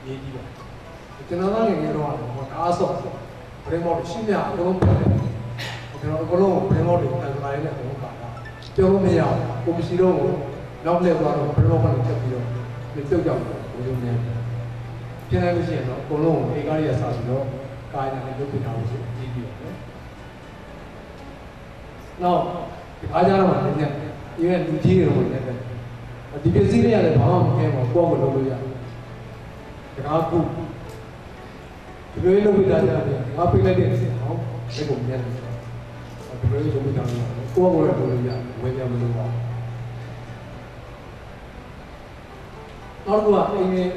ရေးကြည့်ပါ ကျွန်တော်သားငယ်ငယ်တော့ဟောကားဆော့ဘယ်မော်တွေရှင်းပြအကုန်လုံးပြတယ်ကျွန်တော်အကုန်လုံးဘယ်မော်တွေတန်စလာတွေနဲ့အကုန်လုံးကာတာပြောလို့မရဘူးကိုမရှိတော့ဘူးနောက်လက်သွားတော့ဘယ်မော်ကနေတက်ပြီးတော့ဒီတုတ်ကြောက်ဘယ်လိုလဲပြင်လိုက်လို့ရှိရင်တော့အကုန်လုံးအေကားရဆာဆိုတော့ကာယနဲ့လုပ်ပြထားလို့ဆိုကြည့်ပြီးတော့နောက်ဒီခါကြတော့မှလည်းညက်ဒီကလူကြီးတွေတော့လည်းဒီပစ္စည်းတွေကလည်းဘာမှမကဲပါဘူးကိုယ့်ကိုလုပ်လို့ရတယ်တကားခု ဒီလိုလုပ်ပြီးသားကြတယ်ငါပိတ်လိုက်တဲ့အစ်အောင်အဲ့ပုံမြန်တယ်ဒီလိုလုပ်ပြီးသားတယ်ကိုယ့်ဘဝကိုလုပ်ရဝင်ရမလို့ပါနောက်တော့အိမ်နဲ့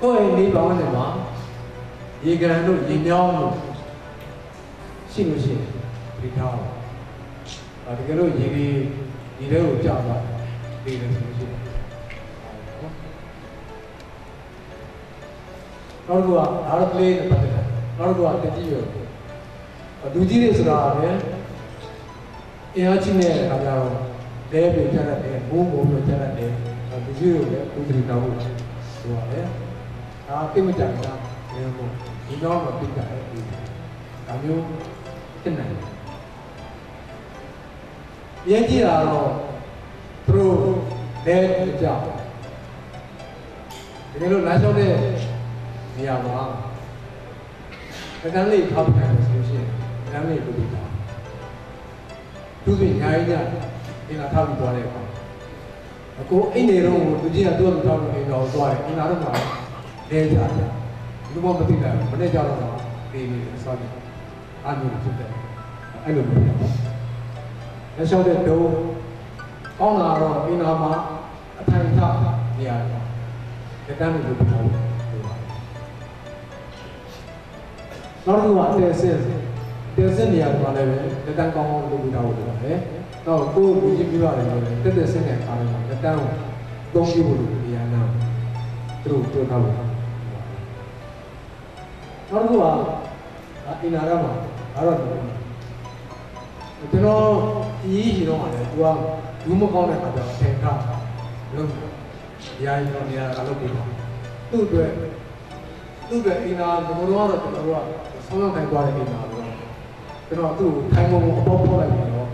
ကိုယ့်အိမ်လေးပေါင်းနေမှာရေကန်တို့ရေမြောင်းတို့ရှိလို့ရှိရင်ဒီထားအောင်ဒါတကယ်လို့ရေကြီးဒီထဲကိုကြာသွားတယ်ဒီလိုဆိုလို့ရှိရင် နောက်တစ်ခုကဒါတော့ play နဲ့ပတ်သက်တယ်နောက်တစ်ခုကတတိယလူကြီးတွေဆိုတာလည်းအင်အားကြီးနေတဲ့အခါကျတော့လဲပြကြရတယ်ဘိုးဘိုးပြကြရတယ်လူကြီးတွေလည်းဥပဒေတော်ဟုတ်ဆိုပါလေဒါသိမကြတာဘယ်လိုဒီတော့မပြကြတယ်ဒီဒါမျိုးတင်နိုင်တယ်ရင်းကြည့်တာတော့သူတို့လဲပြကြတယ်ဒီလိုလမ်းလျှောက်တဲ့ နေရာမှာတန်းလေးထောက်ခံလို့ဆိုရှင်တန်းလေးလုပ်ပြီးတာသူကညာရင်းကြအင်္ဂါထောက်ပြီးသွားတဲ့အခါအကိုအိတ်နေတော့သူကြီးကသူ့အထောက်လို့အင်္ဂါကိုသွားတယ်အင်္ဂါတော့မှလဲကြတယ်လူမမသိတာမနေ့ကျတော့မှဒီနေစောတယ်အာမျိုးဖြစ်တယ်အဲ့လိုမျိုးလက်လျှောက်တဲ့ဒုံကောင်းလာတော့အင်္ဂါမှာအထိုင်ထနေရတယ်လက်တန်းလေးလုပ်ပြီးတော့ နောက်တစ်ခုကတဲဆင်းတဲဆင်းနေရာမှာလည်းပဲလက်တန်းကောင်းကောင်းလုပ်ပြီးတော့လုပ်ရတယ်။နောက်ကိုယ်ကိုကြည့်ပြရတယ်လို့တက်တက်ဆင်းတဲ့အားလုံးမှာလက်တန်းကိုသုံးပြဖို့လို့နေရာနာသူတို့ပြောထားလို့နောက်တစ်ခုကအင်နာရမှာဒါတော့ကျွန်တော်ဒီရီတော့မှလည်းသူကဘူးမကောင်းတဲ့ခါကျတော့ထင်ထားလို့ရာရီတော့နေရာကလုပ်ပြီးတော့သူ့အတွက်သူ့အတွက်အင်နာဘယ်လိုတော့ကျွန်တော်တို့က ဆောင်းရောက်တိုင်းသွားတဲ့အိမ်မှာတော့ကျွန်တော်သူ့ကိုထိုင်ပုံကိုအပေါက်ဖောက်လိုက်ပြီးတော့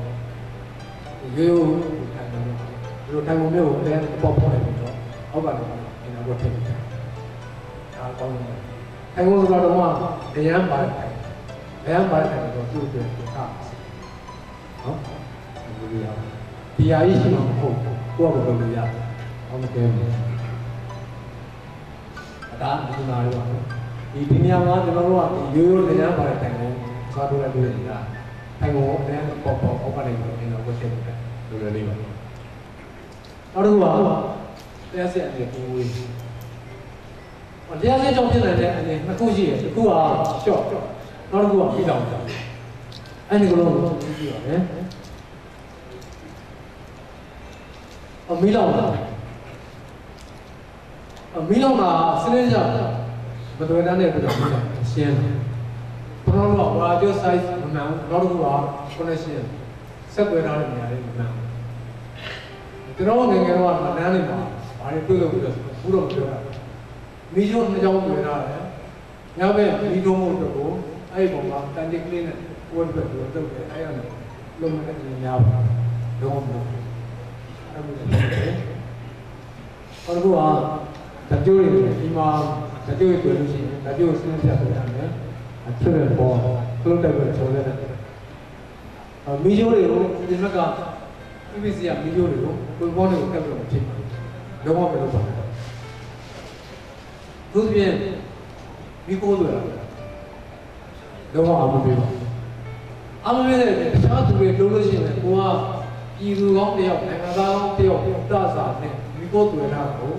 ရိုးရိုးထိုင်ပုံကိုဒီလိုထိုင်ပုံမျိုးကိုလည်းအပေါက်ဖောက်လိုက်ပြီးတော့အောက်ကနေအိမ်နာကိုထည့်ပြီးတာဒါကောင်းတယ်ထိုင်ပုံဆိုတော့မှအရန်ပါတယ်အရန်ပါတယ်တော့သူ့အတွက်ဟာနော်ဒီလိုရဒီအရေးရှိမှာမဟုတ်ကိုယ့်ဘာလို့လုပ်ရအောင်မကဲဘူးအတားဒီနာရော ဒီဒီနေရာမှာကျွန်တော်တို့ကဒီရိုးရိုးလည်းရပါတယ်တိုင်ကိုသွားထုတ်လိုက်လို့နေတာတိုင်ကိုလည်းပေါ့ပေါ့အောက်ကနေနေတော့ဝတ်ချက်တယ်လိုလိုလေးပါနောက်တစ်ခုကတရားစက်အနေနဲ့ဝေးတရားစက်ကြောင့်ဖြစ်နေတဲ့အနေနှစ်ခုရှိတယ်တစ်ခုက short နောက်တစ်ခုကပြီးတောင်ကြောင့်အဲ့ဒီကလုံးကိုကြည့်ရမယ်အမီးလောင်တာအမီးလောင်တာစနစ်ကြမ တော်တမ်းတဲ့ပြတော့ရှင်းတယ်ဘရောတော့ radio size မမှန်ဘူးနောက်တစ်ခုက connection ဆက်သွယ်ထားတဲ့နေရာလေးမမှန်ဘူးကျွန်တော်ငယ်ငယ်တော့မလန်းနေပါဘာတွေတွေ့လို့ပြီးတော့ဘူးတော့ပြောတာမီးချိုးနှစ်ကြောင်းတွေ့ထားတယ်ညဘက်မီးတုံးဖို့အတွက်ကိုအဲ့ဒီပုံမှာတန်တိကလေးနဲ့ဝတ် በት လို့လုပ်တယ်အဲ့ရနေလုံးမတဲ့နေများပါလုံးဝမလုပ်ဘူးအဲ့လိုလုပ်တယ်ဟောတော့ကဓာတ်ကြိုးတွေဒီမှာဓာတ်ကြိုးတွေတွေ့လို့ရှိရင်ဓာတ်ကြိုးကိုစဉ်းစားပြရမ ယ်အထက်ပေါ်ဖလုတ်တက်ပြီးချုံနေတယ်အမီဂျိုးတွေကိုဒီဘက်က PVC ကမီဂျိုးတွေကိုကိုယ်ပေါ်တွေကိုတက်ပြီးတော့ဖြစ်မှာလုံးဝမလုပ်ပါဘူးသူပြင်းမိကိုးတွေလားလုံးဝအမပေးပါဘူးအမပေးတဲ့တခြားသူတွေလုံးလို့ရှိရင်ကိုကပြည်သူကောင်းတယောက်နိုင်ငံသားကောင်းတယောက်တစားနဲ့မိကိုးတွေလားကို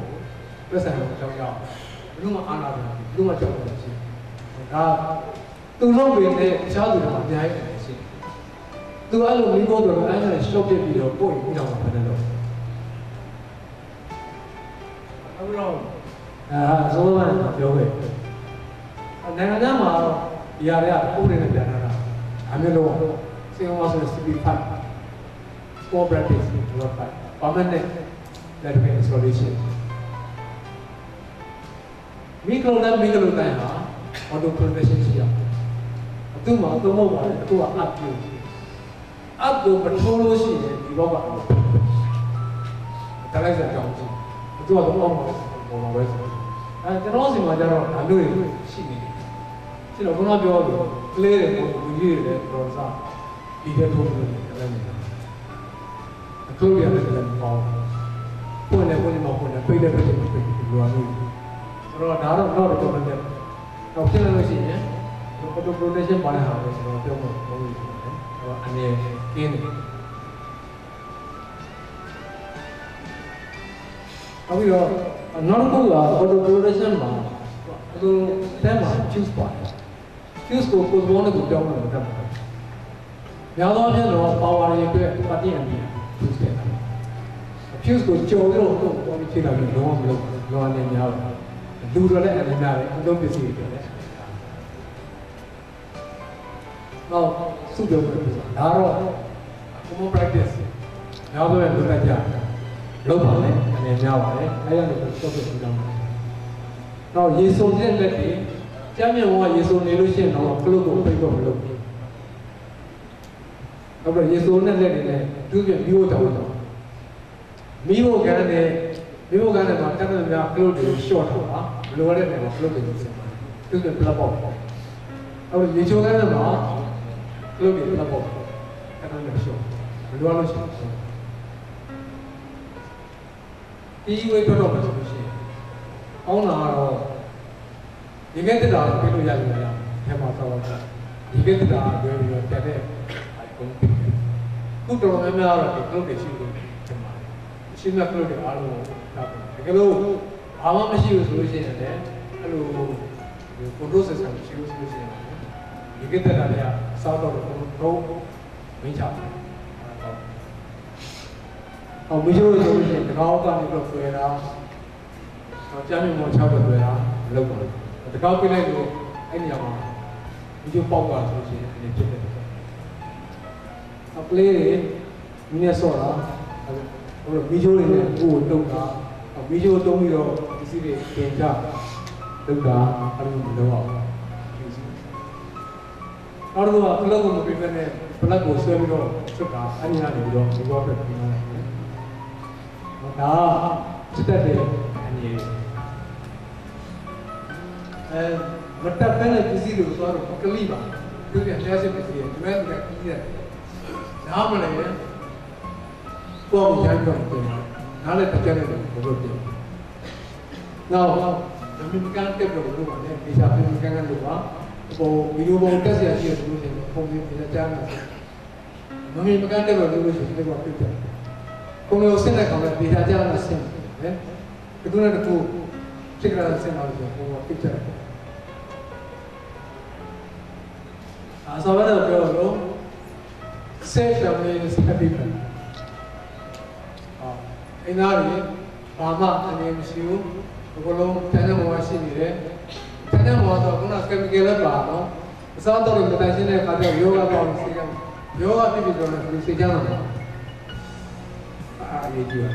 ပြဿနာကိုကြောင်းရအောင်ဘယ် လိုမှအာနာတယ်ဘယ်လိုမှကြောက်လို့ရှိရင်ဒါသူလုံးပင်နဲ့တခြားသူတွေမှာအများကြီးရှိတယ်သူအဲ့လိုမိကိုးတွေအဲ့ဒါရှော့ပြပြီးတော့ပို့ပြီးတော့ဖတယ်လို့အဲ့တော့အာဆိုတော့ပြောခဲ့နိုင်ငံသားမှာတော့ဒီဟာတွေကဥပဒေနဲ့ပြန်လာတာအမျိုးလုံးစင်အောင်ဆို CP5 score practice not five permanent network installation မိကလုံးနဲ့မိကလုံးတိုင်းဟာ auto protection ရှိရအတူမှာသုံးဖို့ပါတယ်အခုက up ပြု up ကိုမထိုးလို့ရှိရင်ဒီဘောကတလိုက်စကြောင်းရှိအတူကတော့အောက်မှာပေါ်မှာပဲဆိုအဲကျွန်တော်စီမှာကျတော့ဒါမျိုးတွေရှိနေတယ်ရှိတော့ခုနပြောလို့ကလေးတွေလူကြီးတွေလည်းတော်စားဒီတဲ့ထိုးလို့လည်းနေတာအခုရတယ်လည်းမပေါ့ပွင့်နေပွင့်နေမပွင့်နေပိတ်နေပိတ်နေပိတ်နေဒီလိုမျိုးဆို တော့ဒါတော့တော့တော့လည်းတော့ဖြစ်လို့ရှိရင် auto protection ပါတဲ့ဟာကိုကျွန်တော်ပြောမှာမဟုတ်ဘူး။အဲတော့အနေကင်းတယ်နောက်ပြီးတော့နောက်တစ်ခုက auto production မှာသူတဲမှာ fuse ပါတယ် fuse ကိုကိုယ်ဘောနဲ့ကိုပြောင်းလို့တတ်ပါတယ်များသောအားဖြင့်တော့ power တွေအတွက်ပါတီအန်ဒီ fuse တဲ့ fuse ကိုကြော်ပြီးတော့တော့ပေါ်ပြီးဖြစ်လာပြီးလုံးဝမလုပ်ဘူးလောအနေများတယ် လူတွေလည်းအနေများတယ်အလုံးပစ္စည်းတွေလည်းတော့စုပြောပြတာဒါတော့ common practice နောက်တော့လုပ်တတ်ကြလုပ်ပါမယ်အနေများပါတယ်အဲ့ဒါလို့ပြောပြပြကြမှာတော့ရေစုံတဲ့လက်တွေကျမ်းမြေဝါရေစုံနေလို့ရှိရင်တော့ကလုတ်ကိုပိတ်တော့မလုပ်ဘူးနောက်တော့ရေစုံတဲ့လက်တွေနဲ့သူ့ပြပြီးတော့တောင်းတော့မိဖို့ကန်းတဲ့မိဖို့ကန်းတဲ့မှာတက်တဲ့များကလုတ်တွေ short တော့ပါဘယ် လိုလဲတဲ့ကလုတ်တွေလို့ပြောပါတယ်သူ့ပြ plug ပေါ့အဲ့တော့ရေချိုကန်းတဲ့မှာကလုတ်တွေ plug ပေါ့တက်တဲ့များ short ဘယ်လိုလုပ်ရှိလဲဒီဝေးထွက်တော့မှဆိုလို့ရှိရင်အောင်းလာတော့ဒီကဲတက်တာကိုပြလို့ရလို့ရထဲမှာတော့ဒီကဲတက်တာကိုပြောပြီးတော့တက်တဲ့အဲကုန်ပြီခုတော်များများတော့ဒီ club တွေရှိလို့ထင်ပါတယ်ရှိမဲ့ club တွေအားလုံးဒါပဲတကယ်လို့ ဘာမှမရှိဘူးဆိုလို့ရှိရင်လည်းအဲ့လို control system ရှိလို့ဆိုလို့ရှိရင်ဒီကဲတက်တာတွေကစားတော့တော့တော့မင်းချတယ်အော်မီချိုးလို့ဆိုလို့ရှိရင်တကောက်ကနေတော့ဆွဲတာဟောကျမ်းမြေမော6ပဲဆွဲတာမလုပ်ပါဘူးတကောက်ပြလိုက်လို့အဲ့နေရာမှာမီချိုးပေါက်သွားဆိုလို့ရှိရင်အနေဖြစ်တယ်အပလေးတွေမင်းနဲ့ဆော့တာဟိုမီချိုးတွေနဲ့ကိုယ်ကိုတုံးတာမီချိုးတုံးပြီးတော့ဒီ စီတွေတင်ကြလုပ်တာအဲ့လိုမလုပ်အောင်နောက်တော့ကလပ်ကိုမပြည့်တဲ့ဘလက်ကိုဆွဲပြီးတော့ချုပ်တာအဲ့ဒီကနေပြီးတော့ဒီဘောပဲပြီးတော့ဒါစစ်တပ်တဲ့အနေအဲမတက်ပဲနဲ့ပစ္စည်းတွေဆိုတော့ကလိပါသူကတရားစစ်ပစ္စည်းတွေဒီမဲ့ကကြီးတယ်နားမလဲပေါ့ကိုရိုင်းတော့ပြန်နားလည်းတကြတဲ့ဘယ်လိုပြန် နောက်အမေရိကန်တက်လို့လို့ပါလေဒီစားအမေရိကန်ကလို့ပါဟိုဗီဒီယိုပုံတက်ရရှိတယ်ဆိုလို့ရှိရင်ပုံပြီးပြန်ကြားမှာမမေမကန်တက်လို့လို့ရှိရင်ဒီကပြတ်တယ်ကိုမျိုးစတဲ့ကောင်ကဒေတာကြားလာဆင်းတယ်ဒီကုနဲ့တခုစိတ်ကလာဆင်းလာလို့ဟိုကပြစ်တယ်အာဆောရတော့ပြောလို့ safe family is happy family အာအင်းသားတွေဘာမှအနေမရှိဘူး ဘယ်လိုတန်းတန်းပေါ်ရှိနေတယ်တန်းတန်းပေါ်တော့ခုန chemical လည်းပါတော့အစားတော့မတိုင်ရှင်းတဲ့အခါကျယောဂပေါ့စေကယောဂဖြစ်ပြီးတော့လည်းစေချမ်းတော့အာရေးကြည့်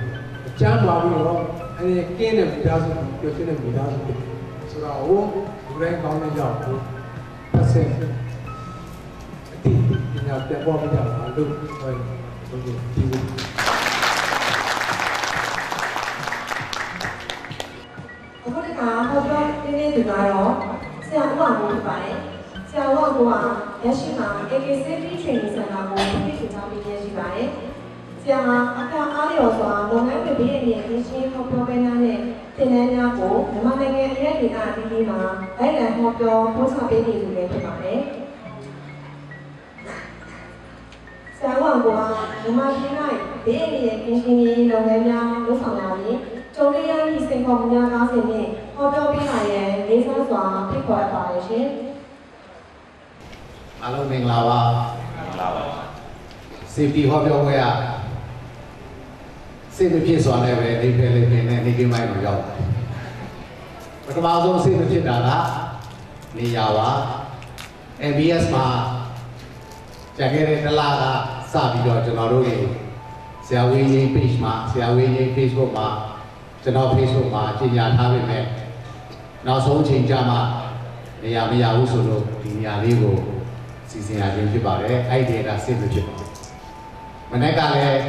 အချမ်းပါပြီးတော့အဲကင်းတဲ့မိသားစုပြောရှင်းတဲ့မိသားစုဆိုတော့ဟိုလူတိုင်းကောင်းနေကြဘူးပတ်စင်အတိပညာပြတ်ပေါ်ပြကြတာလို့ဟိုဒီဒီ အခုဒီကဟောပြောတင်းတင်းသူကတော့ဆရာဦးအောင်ဖြစ်ပါတယ်ဆရာဦးအောင်ကရရှိမှာ AK Safety Training Center ကိုပြည်သူ့ထောင်ပြီးရရှိပါတယ်ဆရာအခါအားလျော်စွာလုပ်ငန်းတွေပြည်ရဲ့ရင်းရှင်းဟောပြောပေးတဲ့သင်တန်းများကိုမြန်မာနိုင်ငံအရေးဒေသအသီးသီးမှာလိုက်လံဟောပြောပို့ချပေးနေသူလည်းဖြစ်ပါတယ်ဆရာဦးအောင်ကမြန်မာပြည်၌ဒေသရဲ့ရင်းရှင်းရေးလုပ်ငန်းများလုပ်ဆောင်လာပြီးကျုံလေးရည်စင်ပေါ်များကားစဉ်နဲ့ ဟောပြောပေးနိုင်ရန်လေးစားစွာဖိတ်ခေါ်အပ်ပါတယ်ရှင်အားလုံးမင်္ဂလာပါလာပါ safety ဟောပြောပွဲကစိတ်မဖြစ်စွာနဲ့ပဲနေဖယ်လေးပင်နဲ့နေကင်းမိုင်းကိုရောက်တယ်ပထမဆုံးစိတ်မဖြစ်တာကနေရာပါ MBS မှာကြာခဲ့တဲ့တစ်လကစပြီးတော့ကျွန်တော်တို့တွေဆရာဝင်းကြီး page မှာဆရာဝင်းကြီး Facebook မှာကျွန်တော် Facebook မှာကြေညာထားပေမဲ့ နောက်ဆုံးချိန်ကြမှာနေရာမရဘူးဆိုတော့ဒီနေရာလေးကိုစီစဉ်ရခြင်းဖြစ်ပါတယ်အဲ့ဒီကစိတ်မဖြစ်ပါဘူးမနေ့ကလည်း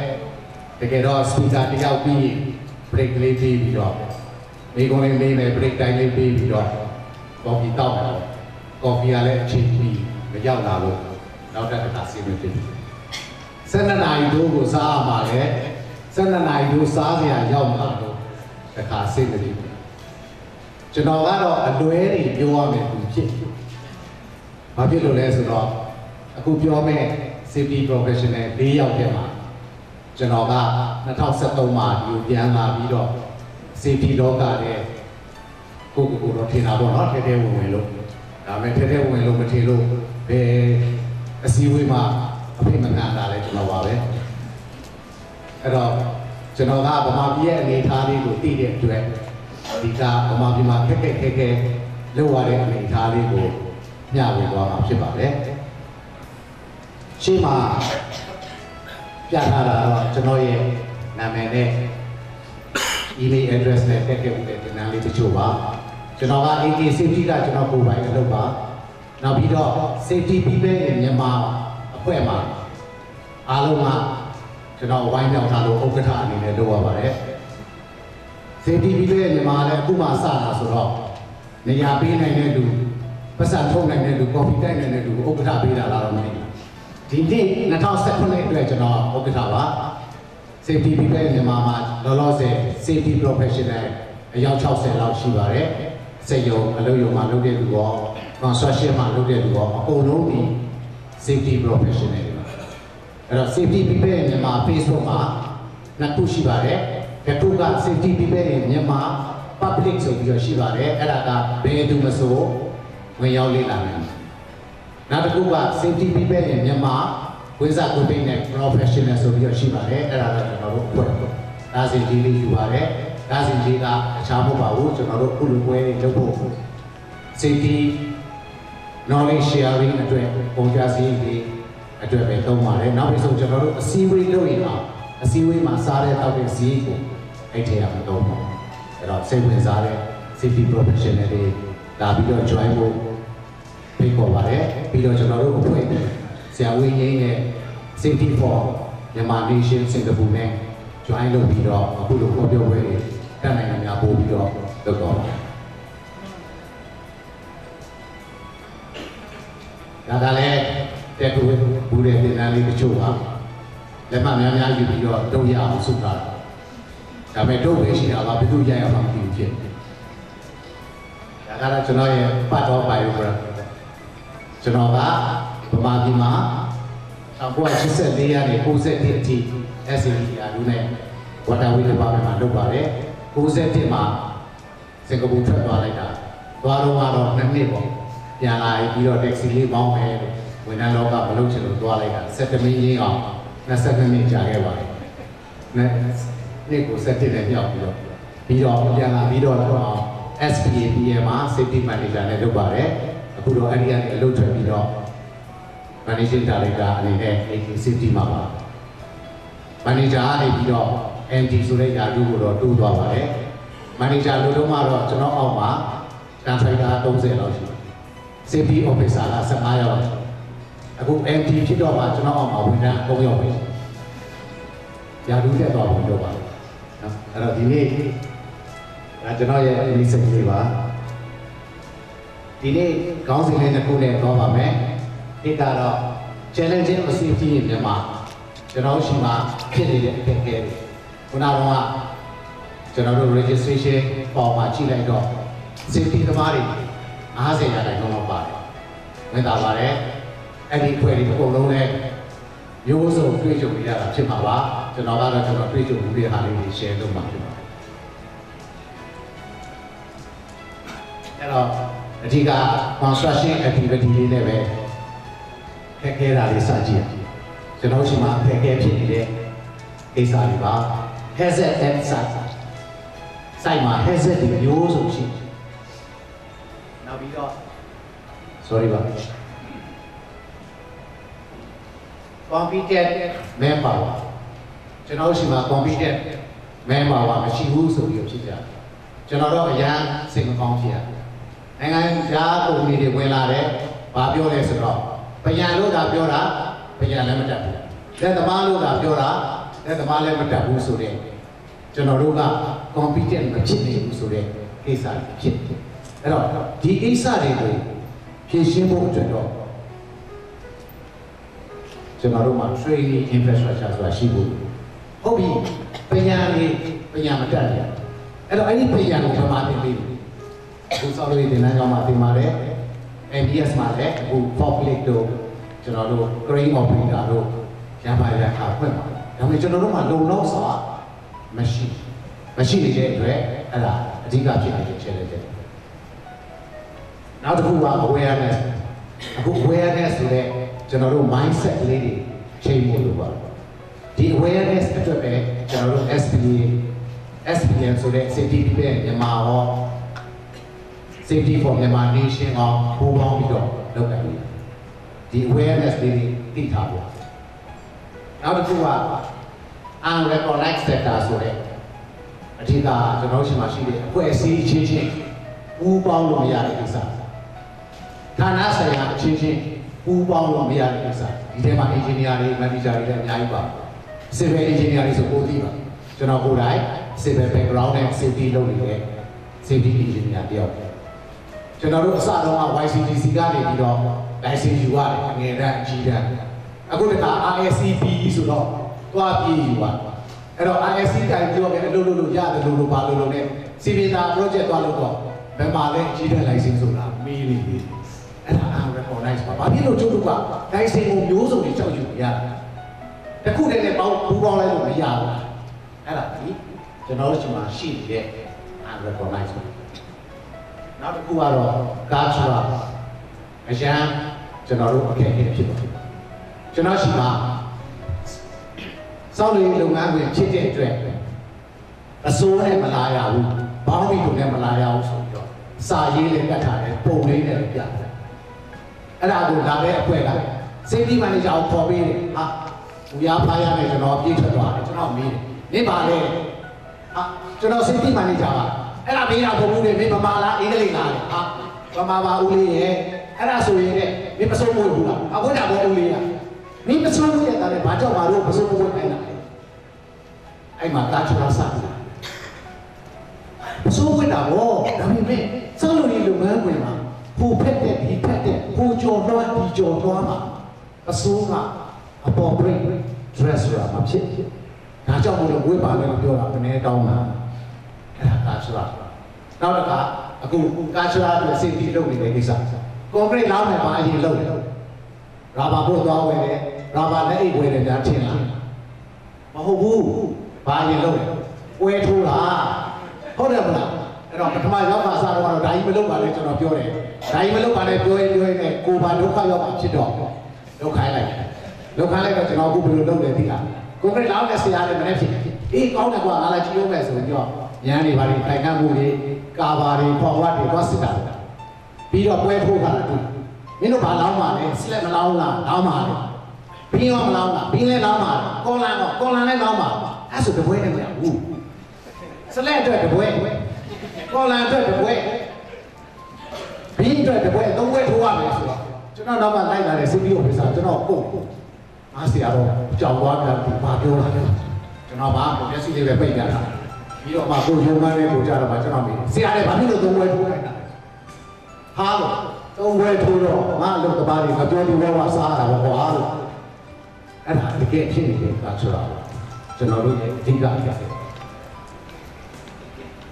တကယ်တော့ speaker တယောက်ပြီး break လေးပြီးပြီးတော့မိကုံးလေးလေးနဲ့ break time လေးပြီးပြီးတော့ coffee တောက်တယ် coffee ကလည်းအချိန်ကြီးမရောက်လာလို့နောက်တစ်ခါစိတ်မဖြစ်ဘူး12နာရီတို့ကိုစားရမှာလေ12နာရီတို့စားစရာရောက်မှာလို့တစ်ခါစိတ်မဖြစ်ဘူး ကျွန်တော်ကတော့အလွဲတွေပြောရမယ်သူဖြစ်တယ်။ဘာဖြစ်လို့လဲဆိုတော့အခုပြောမဲ့ safety professional ၄ယောက်ထဲမှာကျွန်တော်က2023မှာဒီကိုပြန်လာပြီးတော့ safety လောကတဲ့ကိုကိုကိုတော့ထင်တာပေါ့နော်ထဲထဲဝင်ဝင်လို့ဒါပေမဲ့ထဲထဲဝင်ဝင်လို့မထင်လို့ဘယ်အစည်းအဝေးမှာအဖေမကန်တာလဲကျွန်တော်ပါပဲအဲ့တော့ကျွန်တော်ကဗမာပြည်ရဲ့အနေအထားလေးကိုသိတဲ့အတွက် ဒီကဗမာပြည်မှာခက်ခက်ခဲခဲလုပ်ရတဲ့အနေအထားလေးကိုမျှဝေသွားမှာဖြစ်ပါတယ်ရှေ့မှာပြထားတာတော့ကျွန်တော်ရဲ့နာမည်နဲ့ email address နဲ့တက်ခဲ့မှုတဲ့တင်နန်းလေးတချို့ပါကျွန်တော်က AK safety ကကျွန်တော်ကိုယ်ပိုင်အလုပ်ပါနောက်ပြီးတော့ safety people ရဲ့မြန်မာအဖွဲ့မှာအားလုံးကကျွန်တော်ဝိုင်းမြောက်ထားလို့ဥက္ကဋ္ဌအနေနဲ့လုပ်ရပါတယ် safety people ရဲ့မြန်မာလည်းအခုမှစတာဆိုတော့နေရာပေးနိုင်တဲ့လူပတ်စံထုတ်နိုင်တဲ့လူ coffee တိုက်နိုင်တဲ့လူကိုဥက္ကဋ္ဌပေးတာလားတော့မသိဘူးဒီနေ့2019အတွက်ကျွန်တော်ဥက္ကဋ္ဌပါ safety people မြန်မာမှာလောလောဆယ် safety professional အယောက်60လောက်ရှိပါတယ်။စက်ရုံအလုပ်ရုံမှာလုပ်တဲ့လူရော construction မှာလုပ်တဲ့လူရောအကုန်လုံးဒီ safety professional တွေပါ။အဲ့တော့ safety people မြန်မာ Facebook မှာနှစ်ခုရှိပါတယ်။ တစ်ခုက safety people မြန်မာ public ဆိုပြီးတော့ရှိပါတယ်။အဲ့ဒါကဘယ်သူမဆိုဝင်ရောက်လေ့လာနိုင်တယ်။နောက်တစ်ခုက safety people မြန်မာဝိဇ္ဇာကုပိနဲ့ professional ဆိုပြီးတော့ရှိပါတယ်အဲ့ဒါတော့ကျွန်တော်တို့အဖွဲ့ပေါ့ဒါစီကြီးလေးယူပါတယ်ဒါစီကြီးကအခြားမဟုတ်ပါဘူးကျွန်တော်တို့ခုလူပွဲတွေလုပ်ဖို့ safety knowledge sharing အတွက်ပုံကြစည်းတွေအတွက်ပဲသုံးပါတယ်နောက်ပြီးဆုံးကျွန်တော်တို့အစည်းအဝေးလုပ်ရင်တော့ အစည်းအဝေးမှာစားတဲ့တောက်တဲ့ဈေးကိုအဲ့ထဲရမသုံးပါဘူးအဲ့တော့စိတ်ဝင်စားတဲ့ safety professional တွေလာပြီးတော့ join ဖို့ဖိတ်ခေါ်ပါတယ်ပြီးတော့ကျွန်တော်တို့အဖွဲ့ဆရာဝင်းငိမ့်နဲ့ Safety for Myanmar Nation Singapore နဲ့ join လုပ်ပြီးတော့အခုလိုပြောပြောပွဲတွေတက်နိုင်ငံများပို့ပြီးတော့လုပ်တော့ပါတယ်ဒါကလည်းတက်ကူဘူးတဲ့တင်တန်းလေးတချို့ပါ လက်မှတ်များများယူပြီးတော့တုံရအောင်စုတာဒါပေမဲ့တုံးပဲရှိတာပါဘယ်သူရိုက်အောင်မသိဘူးဖြစ်ဒါကတော့ကျွန်တော်ရဲ့ပတ်တော် biography ကျွန်တော်ကဗမာပြည်မှာ1984ရာနေ91အထိ SAD ရာလူနဲ့ Water Way Department မှာလုပ်ပါတယ်91မှာစင်ကာပူထွက်သွားလိုက်တာသွားတော့ကတော့နှစ်နှစ်ပေါ့ပြန်လာပြီးတော့ taxi လေးမောင်းမယ်လို့ဝန်ထမ်းလောကမလုပ်ချင်လို့သွားလိုက်တာ7မိနစ်အောင် 22မိနစ်ကြာခဲ့ပါတယ်နဲ့နေ့ကို7နဲ့မြောက်ပြီးတော့ပြီးတော့ပြန်လာပြီးတော့တော့ SPAPM မှာ Safety Manager နဲ့လုပ်ပါတယ်အခုတော့အဲ့ဒီကနေအလုပ်ထွက်ပြီးတော့ managing director အနေနဲ့ AK safety မှာပါ manager ကနေပြီးတော့ MD ဆိုတဲ့ယာတူကိုတော့တိုးသွားပါတယ် manager လို့တော့မှတော့ကျွန်တော်အောက်မှာ contractor 30လောက်ရှိတယ် safety officer က15ယောက်ရှိတယ် အခု MD ဖြစ်တော့မှကျွန်တော်အောက်မှာဝန်ထမ်း3ယောက်ပဲရှိတယ်ယာတူတက်သွားဖို့လုပ်ပါတယ်နော်အဲ့တော့ဒီနေ့ဒါကျွန်တော်ရဲ့ message လေးပါဒီနေ့ခေါင်းစဉ်လေးတစ်ခုနဲ့တော့ပါမယ်ဒီကတော့ challenging safety မြန်မာကျွန်တော်ရှိမှဖြစ်နေတဲ့အခက်အခဲတွေခုနကတော့ကျွန်တော်တို့ registration form မှာကြည့်လိုက်တော့ safety သမားတွေ50ရာခိုင်နှုန်းလောက်ပါတယ်ဝင်တာပါတယ် အဲ့ဒီဖွဲ့တွေအကုန်လုံးလည်းမျိုးစုံတွေ့ကြုံနေရတာဖြစ်မှာပါကျွန်တော်ကတော့ကျွန်တော်တွေ့ကြုံမှုတွေဟာလေးတွေ share လုပ်မှာဖြစ်ပါတယ်အဲ့တော့အဓိက construction activity လေးနဲ့ပဲခက်ခဲတာလေးစကြည့်ကျွန်တော်ရှိမှခက်ခဲဖြစ်နေတဲ့ကိစ္စတွေပါ hazard at site site မှာ hazard တွေမျိုးစုံရှိတယ်နောက်ပြီးတော့ sorry ပါ competent manpower ကျွန်တော်ရှိမှ competent manpower မရှိဘူးဆိုပြီးဖြစ်ကြတယ်ကျွန်တော်တော့အရန်စိတ်မကောင်းဖြစ်ရတယ်နိုင်ငံခြားကုမ္ပဏီတွေဝင်လာတယ်ဘာပြောလဲဆိုတော့ပညာလို့သာပြောတာပညာလည်းမတတ်ဘူးလက်သမားလို့သာပြောတာလက်သမားလည်းမတတ်ဘူးဆိုတဲ့ကျွန်တော်တို့က competent မဖြစ်နိုင်ဘူးဆိုတဲ့ကိစ္စတွေဖြစ်တယ်အဲ့တော့ဒီကိစ္စတွေကိုဖြေရှင်းဖို့အတွက်တော့ ကျွန်တော်တို့မှာ training infrastructure ဆိုတာရှိဖို့ဟုတ်ပြီပညာလေးပညာမတတ်ရအဲ့တော့အဲ့ဒီပညာကိုဘယ်မှာသင်ပေးလဲအခုဆောက်လို့ဒီလမ်းကြောင်းမှာသင်ပါတယ် MBS မှာလည်းအခု public တို့ကျွန်တော်တို့ crane operator တို့ရပါရခါဖွင့်ပါတယ်ဒါပေမဲ့ကျွန်တော်တို့မှာလုံလောက်စွာမရှိမရှိနေတဲ့အတွက်အဲ့ဒါအဓိကဖြစ်နေတဲ့ချက်တွေတဲ့နောက်တစ်ခုက awareness အခု awareness ဆိုတဲ့ ကျွန်တော်တို့ mindset ကလေးတွေချိန်ဖို့လိုပါတယ်ဒီ awareness အတွက်ပဲကျွန်တော်တို့ SPA SPN ဆိုတဲ့ safety ပြည့်မြန်မာရော safety for Myanmar nation ရောပူးပေါင်းပြီးတော့လုပ်တယ်ဒီ awareness လေးတွေသိထားဖို့နောက်တစ်ခုက unrecognized sector ဆိုတဲ့အထူးကကျွန်တော်ရှိမှရှိတဲ့အဖွဲ့အစည်းချင်းချင်းပူးပေါင်းလို့မရတဲ့ကိစ္စဌာနဆိုင်ရာအချင်းချင်း ပူးပေါင်းလို့မရတဲ့ကိစ္စဒီထဲမှာ engineer တွေ manager တွေလည်းအများကြီးပါ civil engineer တွေဆိုပိုသိပါကျွန်တော်ကိုယ်တိုင် civil background နဲ့ safety လုပ်နေတဲ့ safety engineer တယောက်ကျွန်တော်တို့အစတုန်းက YCDC ကနေပြီးတော့ license ယူရတယ်အငယ်တန်းအကြီးတန်းအခုတခါ RSCP ဆိုတော့တွားပြေးယူပါအဲ့တော့ ISC တိုင်ပြောခဲ့အလုပ်လုပ်လို့ရတယ်လို့လို့ဘာလို့လို့လဲစီပင်သာ project တွားလို့တော့ဘယ်မှာလဲကြီးတဲ့ license ဆိုတာမေးနေတယ်အဲ့ ဒါ unrecognized ပါဘာဖြစ်လို့ကျုပ်တို့က license ကိုမျိုးစုံတွေကြောက်ယူရတာတခုတည်းနဲ့ပေါင်းပူးပေါင်းလိုက်လို့မရဘူးအဲ့ဒါဒီကျွန်တော်တို့ဒီမှာရှိနေတဲ့ unrecognized ပါနောက်တစ်ခုကတော့ cultural အရန်ကျွန်တော်တို့အခက်အခဲဖြစ်ပါတယ်ကျွန်တော်ရှိမှာစောင့်လေးလုပ်ငန်းတွေဖြစ်တဲ့အတွက်အစိုးနဲ့မလာရဘူးဘောင်းပြီးကိုလည်းမလာရဘူးဆိုပြီးတော့စာရေးလေးကတ်ထားတယ်ပုံလေးနဲ့ပြတယ် အဲ့ဒါကိုလာတဲ့အဖွဲ့က safety manager ကိုခေါ်ပေးတယ်ဟာဘူရဖားရတယ်ကျွန်တော်ပြေးထွက်သွားတယ်ကျွန်တော်မေးတယ်နင်ပါလေဟာကျွန်တော် safety manager ပါအဲ့ဒါမေးတာပုံမှုတွေမင်းမမလားအင်္ဂလိပ်လားဟာမမပါဦးလေးရဲ့အဲ့ဒါဆိုရင်တဲ့မင်းမစိုးမွေးဘူးလားအခုညဘောဦးလေးကမင်းမစိုးဘူးတဲ့တာလေဘာကြောင့်မလို့မစိုးမွေးနိုင်လားအဲ့မှာတာချလာစားတယ်မစိုးဝင်တာဗောဒါပေမဲ့စောင့်လို့ဒီလုပ်ငန်းဝင်မှာ ဟိုဖက်တဲ့ဒီဖက်တဲ့ဟိုကြော်တော့ဒီကြော်တော့မှာအစိုးကအပေါ် break dress ဆိုတာမဖြစ်ဒါကြောင့်မလို့ဝိပါလည်းပြောတာဘယ်နဲ့တောင်းတာအဲ့ဒါတာချလာနောက်တစ်ခါအခုကာချလာအတွက်စိတ်ပြီးလုပ်နေတဲ့ကိစ္စကွန်ကရစ်လောင်းနေပါအရင်လုပ်တယ်ရာဘာပို့သွားဝယ်တယ်ရာဘာလက်အိတ်ဝယ်တယ်ညာထင်လားမဟုတ်ဘူးဘာရင်လုပ်တယ်ဝယ်ထိုးတာဟုတ်တယ်မလားအဲ့ တော့ပထမရောက်ပါစားတော့ဒါကြီးမလုပ်ပါနဲ့ကျွန်တော်ပြောတယ်ဒါကြီးမလုပ်ပါနဲ့ပြောရင်ပြောရင်လည်းကိုပါဒုက္ခရောက်ပါဖြစ်တော့လောက်ခိုင်းလိုက်လောက်ခိုင်းလိုက်တော့ကျွန်တော်အခုဘယ်လိုလုပ်လဲသိလားကွန်ကရစ်လောင်းတဲ့ဆရာလည်းမနေ့ဖြစ်အေးကောင်းတယ်ကွာငါလည်းကြည့်အောင်မယ်ဆိုရင်ပြောညမ်းနေပါလိခိုင်ခန့်မှုတွေကာဘာတွေဖော်ဝတ်တွေတော့စစ်တာပြီးတော့ပွဲထိုးတာတူမင်းတို့ဘာလောင်းပါလဲစလက်မလောင်းလားလောင်းပါလေဘင်းရောမလောင်းလားဘင်းလည်းလောင်းပါကောလန်တော့ကောလန်လည်းလောင်းပါအဲ့ဆိုတပွဲနဲ့မရဘူးစလက်အတွက်တပွဲ ကောလန်အတွက်တပွဲဘင်းအတွက်တပွဲသုံးပွဲထိုးရမယ်ဆိုတော့ကျွန်တော်တော့လိုက်လာတဲ့စီပီယိုဖိစားကျွန်တော်ကိုအားဆရာတော့ကြောင်သွားပြန်ပြီဘာပြောတာလဲကျွန်တော်ဘာမျက်စိလေးပဲပိတ်ကြတာပြီးတော့မှကိုရုံးမန်းလေးကိုကြတော့မှကျွန်တော်မေးဆရာလည်းဘာဖြစ်လို့သုံးပွဲထိုးလိုက်တာဟာလို့သုံးပွဲထိုးတော့ငါလုံတပါးတွေမပြောပြီးဝဝစားတာပေါ့ကွာလို့အဲ့ဒါတကယ်ဖြစ်နေတဲ့ကဆိုတော့ကျွန်တော်တို့ရဲ့အဓိကအရာ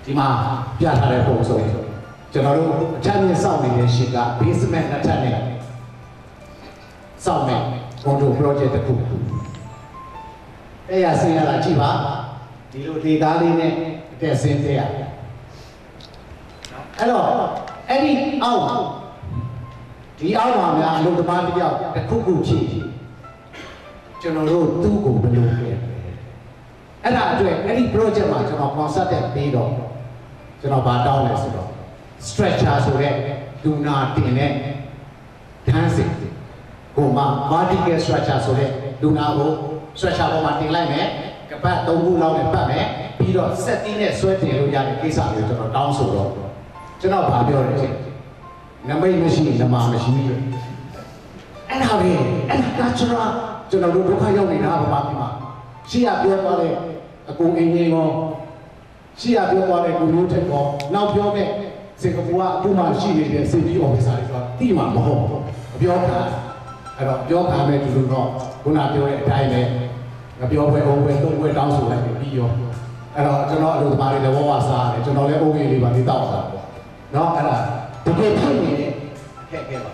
ဒီမှာပြထားတဲ့ပုံစံကျွန်တော်တို့အထက်မြင့်စောင့်နေတဲ့ရှစ်က basement နှစ်ထပ်နဲ့စောင့်မယ်ကွန်ဒို project တစ်ခုအဲ့ရဆင်းရတာကြည့်ပါဒီလိုဒေတာလေးနဲ့အတက်ဆင်းတဲ့ရအဲ့တော့အဲ့ဒီအောက်ဒီအောက်မှာများအလုပ်သမားတစ်ယောက်တစ်ခုခုဖြစ်ကျွန်တော်တို့သူ့ကိုဘယ်လိုလဲအဲ့ဒါအတွက်အဲ့ဒီ project မှာကျွန်တော် concept တက်ပြီးတော့ ကျွန်တော်ဗာတောင်းလဲဆိုတော့ stretcher ဆိုတဲ့လူနာတင်တဲ့ဒန်းစစ်ကိုမှ vertical stretcher ဆိုတဲ့လူနာကို stretcher ပေါ်မှာတင်လိုက်မယ်ကပတ်၃ခုလောက်နဲ့ပတ်မယ်ပြီးတော့ဆက်တီးနဲ့ဆွဲတင်လို့ရတဲ့ကိစ္စမျိုးကျွန်တော်တောင်းဆိုတော့ကျွန်တော်ဗာပြောတယ်ချင်းနမိတ်မရှိနမမရှိဘူးအဲ့ဒါပဲအဲ့ဒါ cultural ကျွန်တော်တို့ဒုက္ခရောက်နေတာဘာမှမရှိရပြောသွားတဲ့အကူအင်းကြီးရော ရှိရပြောသွားတဲ့လူမျိုးထက်ကောနောက်ပြောမဲ့စင်ကာပူကအခုမှရှိနေတဲ့ city officer တွေဆိုတာတိမှာမဟုတ်ဘူးအပြောခံအဲ့တော့ပြောခံမဲ့ဒီလိုတော့ခုနပြောတဲ့အတိုင်းပဲငါပြောပွဲအောင်ပွဲသုံးပွဲတောင်းဆိုလိုက်ပြီးရောအဲ့တော့ကျွန်တော်အလုပ်သမားတွေလည်းဝဝစားတယ်ကျွန်တော်လည်း okay လေးပါဒီတောက်တာပေါ့နော်အဲ့ဒါတကယ်ဖြစ်နေတဲ့အခက်အခဲပါ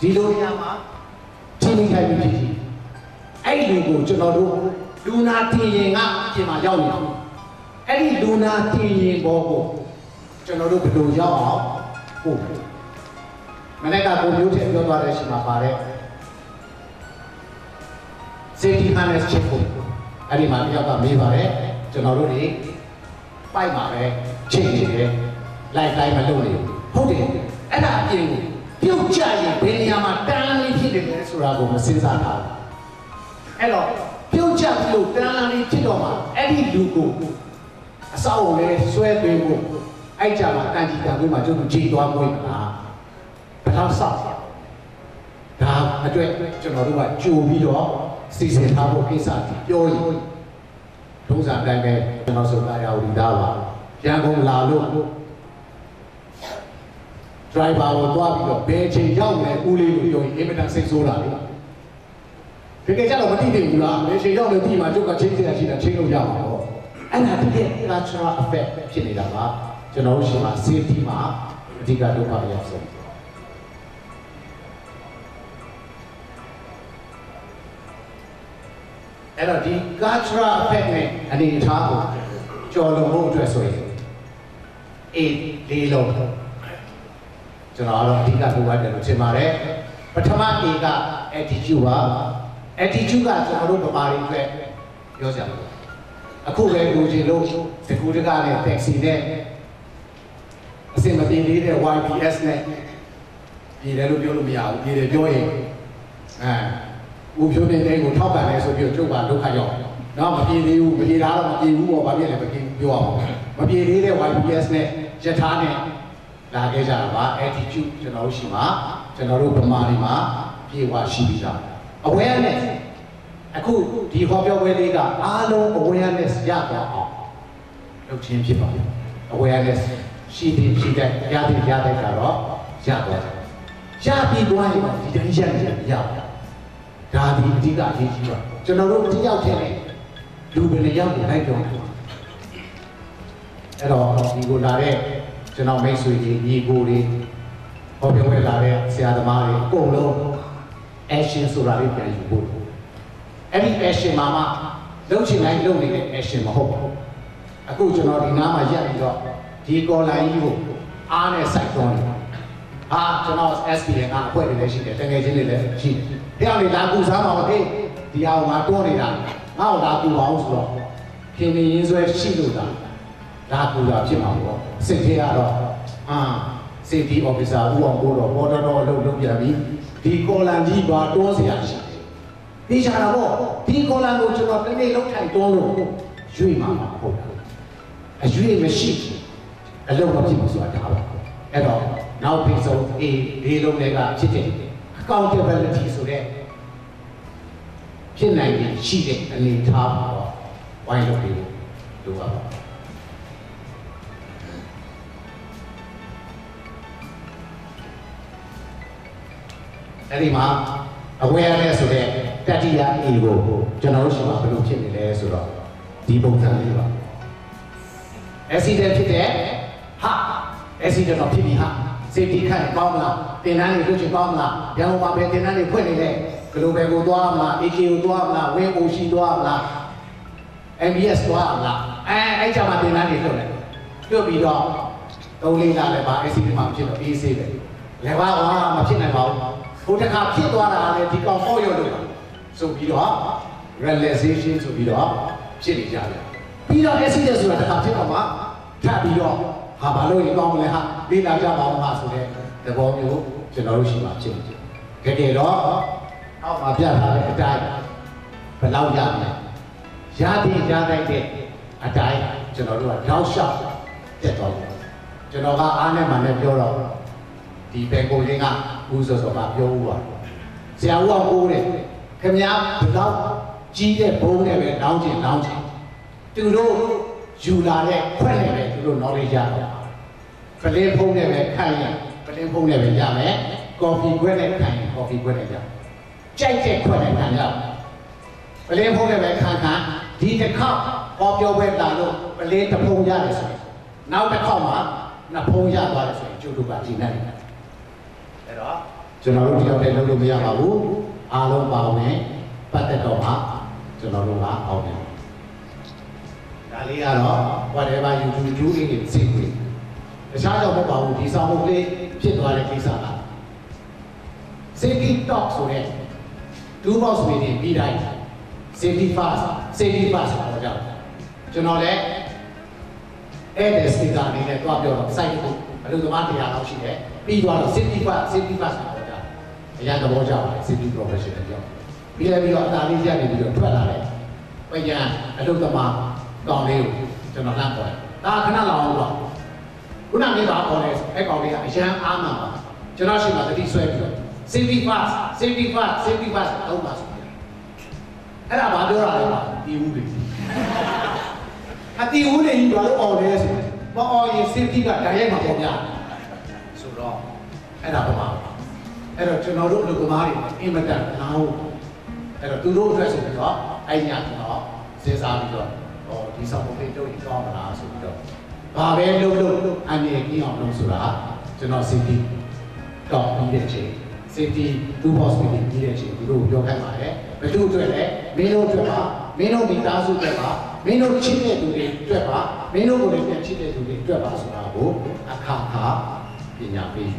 ဒီလိုနေရာမှာထိနေခိုင်းပြီးဖြစ်အဲ့ဒီကိုကျွန်တော်တို့လူနာတင်ရင်ကအပြင်မှာရောက်နေတယ် အဲ့ဒီလူနာတင်ရင်ဘောကိုကျွန်တော်တို့ဘယ်လိုရောက်အောင်ပို့မနေ့ကကိုမျိုးထည့်ပြောသွားတဲ့ရှင်မှာပါတဲ့ safety harness check ကိုအဲ့ဒီမှာတယောက်ကမေးပါတယ်ကျွန်တော်တို့တွေပိုက်ပါပဲချိန်နေတယ်လိုက်တိုင်းမလုပ်နေဘူးဟုတ်တယ်အဲ့ဒါအပြင်ကိုပြုတ်ကြရင်ဘယ်နေရာမှာတန်းလေးဖြစ်နေလဲဆိုတာကိုမစဉ်းစားထားဘူးအဲ့တော့ပြုတ်ကြပြီလို့တန်းလေးဖြစ်တော့မှအဲ့ဒီလူကို အဆောက်အုံလေးဆွဲသွင်းဖို့အဲ့ကြမှာတန်ကြီးတန်ခွေးမှာကျုပ်တို့ကြည်သွားမွေးမလားဘယ်တော့ဆောက်ဒါအတွက်ကျွန်တော်တို့ကကြိုပြီးတော့စီစဉ်ထားဖို့ကိစ္စကြီးပြောရင်ထုံးစံတိုင်းပဲကျွန်တော်ဆိုတာရာဝတီသားပါရန်ကုန်လာလို့ driver ကိုသွားပြီးတော့ဘယ်ချိန်ရောက်လဲဦးလေးကိုပြောရင်အင်မတန်စိတ်ဆိုးတာလေတကယ်ကြတော့မသိသေးဘူးလားဘယ်ချိန်ရောက်လဲဒီမှာကျုပ်ကချင်းစရာရှိတာချင်းလို့ရမှာပေါ့ အဲ့ဒါတကယ် cultural effect ဖြစ်နေတာပါကျွန်တော်တို့ရှိမှာ safety မှာအဓိကဒုက္ခရောက်ဆုံးအဲ့တော့ဒီ cultural effect နဲ့အနေအထားကိုကျော်လွန်ဖို့အတွက်ဆိုရင်အေးလေးလုံးကျွန်တော်ကတော့အဓိကလိုအပ်တယ်လို့ထင်ပါတယ်ပထမ A က attitude ပါ attitude ကကျွန်တော်တို့ဗမာတွေအတွက်ပြောကြတယ် အခုပဲလူချင်းလို့စကူတကနဲ့ taxi နဲ့အစင်မပြေသေးတဲ့ YBS နဲ့ပြည်တယ်လို့ပြောလို့မရဘူးပြည်တယ်ပြောရင်အဲဦးဖြိုးနေတဲ့ကိုထောက်ပံ့လဲဆိုပြီးတော့ကျုပ်ကဒုက္ခရောက်တော့မပြေသေးဘူးမပြေတာတော့မပြေဘူးပေါ့ဘာဖြစ်လဲမပြေဘူးပြောအောင်မပြေသေးတဲ့ YBS နဲ့ယထာနဲ့လာခဲ့ကြတာပါ attitude ကျွန်တော်တို့ရှိမှာကျွန်တော်တို့ဗမာတွေမှာပြေဝရှိပြီးသား awareness အခုဒီဟောပြောပွဲလေးကအားလုံး awareness ရသွားအောင်လုပ်ခြင်းဖြစ်ပါတယ် awareness ရှိသည်ရှိတဲ့ရသည်ရတဲ့ကတော့ရသွားတယ်ရပြီးသွားရင်ဒီတိုင်းရရင်ရပါဒါဒီအဓိကအရေးကြီးပါကျွန်တော်တို့တယောက်တည်းနဲ့လူဘယ်နှယောက်ကိုလိုက်ပြောတယ်အဲ့တော့ဒီကိုလာတဲ့ကျွန်တော်မိတ်ဆွေကြီးညီကိုတွေဟောပြောပွဲလာတဲ့ဆရာသမားတွေအကုန်လုံး action ဆိုတာလေးပြန်ယူဖို့ အဲ့ဒီ action မှာမှလုပ်ချင်တိုင်းလုပ်နေတဲ့ action မဟုတ်ဘူးအခုကျွန်တော်ဒီနားမှာရက်ပြီးတော့ဒီကော်လိုင်းကြီးကိုအားနဲ့စိုက်သွန်းတယ်ဟာကျွန်တော် SPN ကအဖွဲ့တွေလည်းရှိတယ်တကယ်ချင်းတွေလည်းရှိတယ်တရားတွေလာကူစားမှာမဖြစ်ဒီအောင်ငါတွန်းနေတာငါ့ကိုလာကူအောင်ဆိုတော့ခင်မင်းရင်းဆွဲရှိလို့သာလာကူတာဖြစ်မှာပေါ့စစ်သေးကတော့အာ safety officer ဦးအောင်ကိုတော့ပေါ်တော်တော်လှုပ်လှုပ်ပြန်ပြီးဒီကော်လန်ကြီးပါတွန်းเสียရှိ တယ်ဒီချာတော့ဒီကော်လန်ကိုကျွန်တော်တစ်နေ့လုံးထိုင်တွန်းလို့ရွေ့မှာမဟုတ်ဘူးအရွေ့မရှိဘူးအလုံးမဖြစ်ဘူးဆိုတာဒါပါအဲ့တော့နောက်ပြီးဆုံး A ဒီလုံးတွေကဖြစ်တဲ့ accountability ဆိုတဲ့ဖြစ်နိုင်ရင်ရှိတဲ့အနေအထားပါတော့ဝိုင်းလို့ပြီးလို့ပါပါအဲ့ဒီမှာ awareness ဆိုတဲ့ တတိယ A ကိုကျွန်တော်တို့ရှိမှာဘယ်လိုဖြစ်နေလဲဆိုတော့ဒီပုံစံလေးပါ accident ဖြစ်တဲ့ဟာ accident တော့ဖြစ်ပြီဟာ safety ခန့်ကောင်းမလားတင်တန်းတွေလွတ်ချင်ကောင်းမလားရန်ကုန်မှာပဲတင်တန်းတွေဖွင့်နေတယ် global ကိုသွားမလား AK ကိုသွားမလား win ကိုရှိသွားမလား MBS သွားမလားအဲအဲ့ကြမှာတင်တန်းတွေလွတ်တယ်လွတ်ပြီးတော့သုံးလေးလာလည်းပါ accident မှာဖြစ်တော့ AC ပဲလည်းပါကွာမဖြစ်နိုင်ပါဘူးဟိုတစ်ခါဖြစ်သွားတာလည်းဒီကောင်ပေါ့ရော့လို့ ဆိုပြီးတော့ realization ဆိုပြီးတော့ဖြစ်နေကြတယ်ပြီးတော့ accident ဆိုတာတစ်ခါဖြစ်တော့မှထပ်ပြီးတော့ဟာဘာလို့ရင်ကောင်းမလဲဟာလေ့လာကြပါဦးမှာဆိုတဲ့သဘောမျိုးကျွန်တော်တို့ရှိမှဖြစ်နေတယ်တကယ်တော့အောက်မှာပြထားတဲ့အတိုင်းဘယ်လောက်ရမလဲရသည်ရနိုင်တဲ့အတိုင်းကျွန်တော်တို့ကတောက်လျှောက်တက်သွားတယ်ကျွန်တော်ကအားနဲ့မှနဲ့ပြောတော့ဒီဘယ်ကိုရင်းကဦးစောစောကပြောဦးပါဆရာဦးအောင်ကိုတဲ့ ခင်ဗျားဘယ်တော့ကြီးတဲ့ဘုံနဲ့ပဲတောင်းချင်တောင်းချင်သူတို့ယူလာတဲ့ခွက်နဲ့ပဲသူတို့ knowledge ရတာပလင်းဖုံးနဲ့ပဲခံရပလင်းဖုံးနဲ့ပဲရမယ်ကော်ဖီခွက်နဲ့ခံရင်ကော်ဖီခွက်နဲ့ရကြိုက်တဲ့ခွက်နဲ့ခံရပလင်းဖုံးနဲ့ပဲခံခံဒီတစ်ခေါက်ဟောပြောပွဲလာလို့ပလင်းတစ်ဖုံးရတယ်ဆိုရင်နောက်တစ်ခေါက်မှာနှစ်ဖုံးရသွားတယ်ဆိုရင်ကျုပ်တို့ကဒီနဲ့အဲ့တော့ကျွန်တော်တို့တယောက်တည်းလုပ်လို့မရပါဘူး အားလုံးပါဝင်ပတ်သက်တော့မှကျွန်တော်တို့ကအောင်တယ်ဒါလေးကတော့ whatever you do do it in secret တခြားကြောင့်မဟုတ်ပါဘူးဒီဆောင်မှုလေးဖြစ်သွားတဲ့ကိစ္စက safety talk ဆိုတဲ့ two box meeting ပြီးတိုင်း safety first safety first ဆိုတော့ကျွန်တော်လည်းအဲ့ဒီ speaker အနေနဲ့တွားပြောတော့ site ကိုအလုပ်သမားတရားလောက်ရှိတယ်ပြီးသွားတော့ safety first safety first ဆိုတော့ အရင်သဘောကျပါတယ် safety professional ကြောင့်ပြီးလည်းပြီးတော့အသာလေးရက်နေပြီးတော့ထွက်လာတယ်ပညာအလုပ်သမားကောင်းလေးကိုကျွန်တော်လမ်းပေါ်တယ်ဒါခဏလောက်အောင်တော့ခုနကလေးပါပေါ်တယ်အဲ့ကောင်လေးကအရန်အားမှန်ပါကျွန်တော်ရှိမှတတိဆွဲပြီးတော့ safety first safety first safety first တော့ပါဆိုတယ်အဲ့ဒါဘာပြောရလဲပါဒီဦးတွေအတီဦးတွေကြီးတော့အော်တယ်ဆိုမအော်ရင် safety ကဓာတ်ရိုက်မှာပေါ်ပြဆိုတော့အဲ့ဒါပါ အဲ့တော့ကျွန်တော်တို့လူကမားတွေအင်မတန်နားဟုတ်အဲ့တော့သူတို့အတွက်ဆိုပြီးတော့အဲ့ညတော့စဉ်းစားပြီးတော့ဟောဒီဆောင်ပုံလေးတို့ရင်ကောင်းမလားဆိုပြီးတော့ဘာပဲလုပ်လို့အနေနဲ့ကြီးအောင်လုပ်ဆိုတာကျွန်တော် safety တော့ပြီးတဲ့ချိန် safety two boss meeting ပြီးတဲ့ချိန်သူတို့ပြောခိုင်းပါတယ်ဘယ်သူအတွက်လဲမင်းတို့အတွက်ပါမင်းတို့မိသားစုအတွက်ပါမင်းတို့ချစ်တဲ့သူတွေအတွက်ပါမင်းတို့ကိုလည်းပြန်ချစ်တဲ့သူတွေအတွက်ပါဆိုတာကိုအခါခါပညာပေး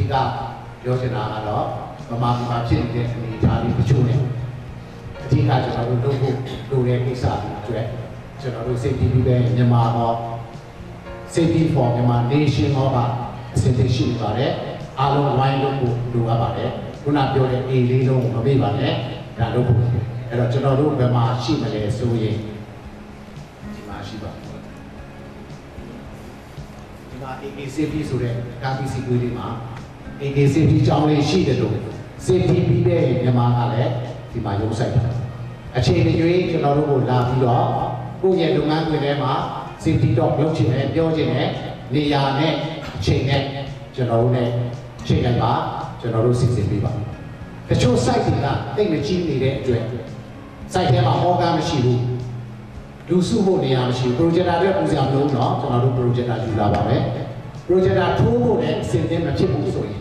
ဓိကပြောချင်တာကတော့ဗမာပြည်မှာဖြစ်နေတဲ့အနေအထားလေးတချို့နဲ့အဓိကကျွန်တော်တို့လုပ်ဖို့လိုတဲ့ကိစ္စတွေအတွက်ကျွန်တော်တို့စိတ်တည်ပြီးပဲမြန်မာတော့ safety for မြန်မာ nation ဟောပါအစီအစဉ်ရှိနေပါတယ်အားလုံးဝိုင်းလို့ဖို့လိုအပ်ပါတယ်ခုနပြောတဲ့ A လေးလုံးမမေ့ပါနဲ့ဒါလုပ်ဖို့အဲ့တော့ကျွန်တော်တို့ဘယ်မှာရှိမလဲဆိုရင်ဒီမှာရှိပါဒီမှာ AK safety ဆိုတဲ့ကာပီစီကွေးလေးမှာ AK safety ကြောင်းလေးရှိတယ်လို့ safety ပြီးတဲ့မြန်မာကလည်းဒီမှာရုံးဆိုင်တယ်အခြေအနေရွေးကျွန်တော်တို့ကိုလာပြီးတော့ကိုယ့်ရဲ့လုပ်ငန်းခွင်ထဲမှာ safety talk လုပ်ချင်တယ်ပြောချင်တယ်နေရာနဲ့အချိန်နဲ့ကျွန်တော်တို့ ਨੇ ချိန်တိုင်းပါကျွန်တော်တို့စီစဉ်ပေးပါတချို့ site တွေကတိတ်မကြီးနေတဲ့အတွက် site ထဲမှာဟောကားမရှိဘူးလူစုဖို့နေရာမရှိဘူး projector တွေပူစရာမလိုဘူးเนาะကျွန်တော်တို့ projector ယူလာပါမယ် projector ထိုးဖို့လည်းအဆင်သင့်မဖြစ်ဘူးဆိုရင်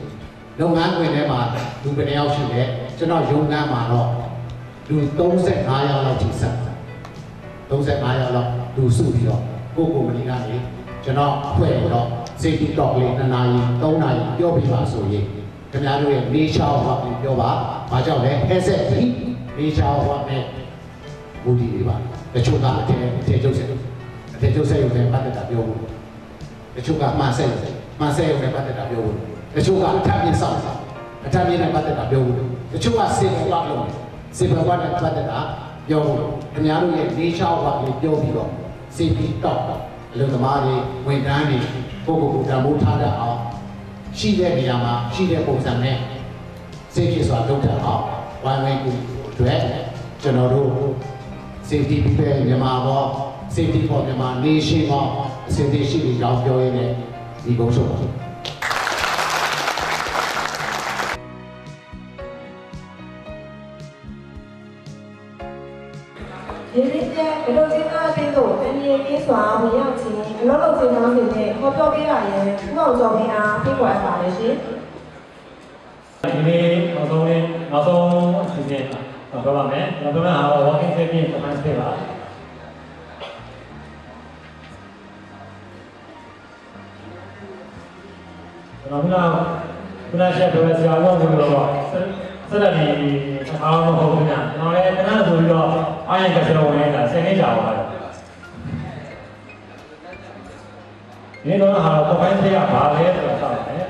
လုပ်ငန်းခွင်ထဲမှာလူဘယ်နှယောက်ရှိလဲကျွန်တော်ရုံးခန်းမှာတော့လူ35ယောက်လောက်ထိဆက်35ယောက်လောက်လူစုပြီးတော့ကိုကိုမနီကနေကျွန်တော်အဖွဲ့တော့ safety talk လေး2နာရီ3နာရီပြောပြပါဆိုရင်ခင်ဗျားတို့ရဲ့ nature ဟောပြောပါဘာကြောင့်လဲ asset ဒီ nature ဟောနဲ့ဘူဒီတွေပါတချို့ကအထက်အထက်ကျုပ်ဆက်အထက်ကျုပ်ဆက်ရုံနဲ့ပတ်သက်တာပြောဘူးတချို့ကမှန်ဆက်မှန်ဆက်ရုံနဲ့ပတ်သက်တာပြောဘူး တချို့ကအထက်မြင့်ဆောင်အထက်မြင့်နဲ့ပတ်သက်တာပြောဘူးတချို့ကစေဘဝလုံးစေဘဝနဲ့ပတ်သက်တာပြောဘူးခင်ဗျားတို့ရဲ့ nature ဟောလေးပြောပြီးတော့ safety talk အလုပ်သမားတွေဝန်ထမ်းတွေကိုယ့်ကိုယ်ကိုတန်ဖိုးထားတတ်အောင်ရှိတဲ့နေရာမှာရှိတဲ့ပုံစံနဲ့စိတ်ဖြစ်စွာလုပ်တတ်အောင်ဝိုင်းဝန်းကိုအတွက်ကျွန်တော်တို့ safety ပြည့်မြန်မာဘော safety for မြန်မာ nation ဘောအစီအစဉ်ရှိပြီးကြောင်းပြောရင်းနဲ့ဒီကုန်းဆုံးပါ ဒီနေ့ကျအလုပ်ချင်းအားအသင်းတို့အမြင်ကြီးစွာဝင်ရောက်ခြင်းအလုပ်လုပ်ခြင်းကောင်းစဉ်နဲ့ဟောပြောပေးတာရင်ဥပအောင်ကျော်မင်းအားဖိတ်ခေါ်အပ်ပါတယ်ရှင်ဒီနေ့နောက်ဆုံးလေးနောက်ဆုံးအစီအစဉ်တော့ပြောပါမယ်။နောက်ဆုံးက walking safety performance တွေပါ။ကျွန်တော်ကခုနကဆက်ပြောဆရာတော်ကပြော ဆက်လက်ဒီအားမဟုတ်ဘူးညာ။ကျွန်တော်လည်းခဏဆိုပြီးတော့အားရကစတော့ဝင်နေတာ10နှစ်ကြာပါတော့။ဒီတော့ဟာ performance တွေကဘာလဲဆိုတော့ဆောက်တယ်။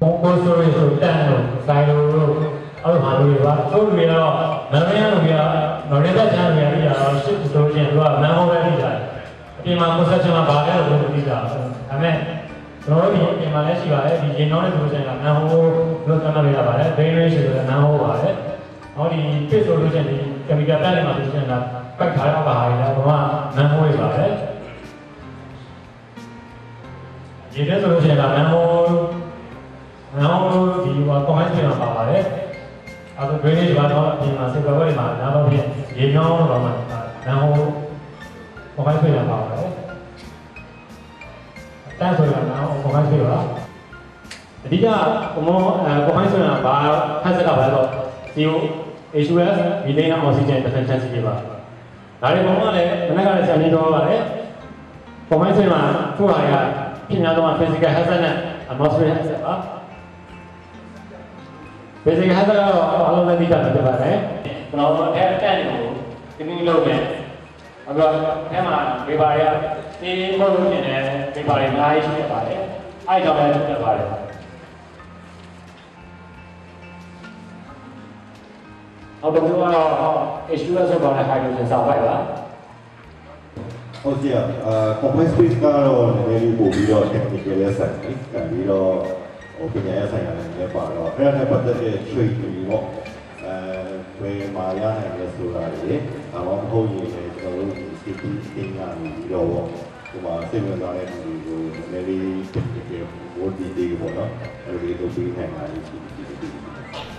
ဘုံကိုဆိုရင်ဆိုတန်လို့ဆိုင်လို့အဲ့လိုဟာလို့ပါသူတို့တွေတော့မန္တလေးလူတွေကနော်ရက်ချမ်းတွေပြီးတော့ရှစ်ဆိုရင်သူကမန်ဟောပဲပြီးတာ အပြင်မှာကိုဆက်ချင်မှာဗာလဲလို့ပြီးတာဒါပေမဲ့ကျွန်တော်တို့ဒီအပြင်မှာလည်းရှိပါတယ်ဒီရင်တော့တဲ့ဆိုရင်ကမန်ဟောလို့သတ်မှတ်ရပါတယ်ဒိန်းရေးဆိုတဲ့မန်ဟောပါတယ်ဟောဒီပစ်ဆိုလို့ရှိရင်ဒီကမီကယ်တက်နေမှာဆိုရင်ကပတ်ထားတော့ပါဟာလေတော့မန်ဟောရပါတယ်ဒီတဲ့ဆိုလို့ရှိရင်ကမန်ဟောနောက်ဒီဟို comment ပြန်ပါပါတယ်အဲဒါ drainage ကတော့ဒီမှာစေကဝဲမှာနောက်တော့ပြင်ရေမြောင်းတော့မှာနောက် comment ပြန်ပါ ပါတယ်တန်းဆိုရအောင်ပုံမှန်ဆိုရပါအဓိကဘုံအဲပုံမှန်ဆိုရဘာဖတ်စကပါတော့ CO HUS ဒီလေးအောင်စီချင် defense စီပါဒါတွေပုံမှန်လည်းမနက်ကလည်းဆံနေတော့ပါတယ်ပုံမှန်ဆိုရမှာသူ့ဟာရပြင်များတော့ physical hazard နဲ့ atmospheric hazard ပါ basic hazard ကတော့အားလုံးသိကြမှာဖြစ်ပါတယ်ကျွန်တော်တို့အဲတက်နေကိုဒီနည်းလုပ်မယ် အခုတော့အဲမှာပေပါရဒီမဟုတ်လို့ပြင်တယ်ပေပါတွေအများကြီးရှိနေပါတယ်အဲကြောင့်လည်းဖြစ်ပါတယ်အော်တော့ကတော့ H2S ဆိုတော့ hydrogen စောက်ပိုက်ပါဟုတ်ကဲ့အာ common space ကတော့နည်းနည်းလေးပို့ပြီးတော့ technical ရဲ့ဆိုင်တယ်။အဲပြီးတော့ဟိုပညာရေးဆိုင်ရာလည်းလည်းပါတော့အဲ့ဒါနဲ့ပတ်သက်တဲ့ trade တွေပေါ့အဲဝယ်မာရနိုင်လဲဆိုတာလေအမောမဟုတ်ရင်လည်း ကျွန်တော်တို့ဒီ safety thing ကနေပြီးတော့ပေါ့ဒီမှာစိတ်ဝင်စားတဲ့လူတွေကိုနည်းနည်းလေး technical ဘောဒီတွေပေါ့နော်အဲ့ဒီလိုပြီးနိုင်တာရှိတယ်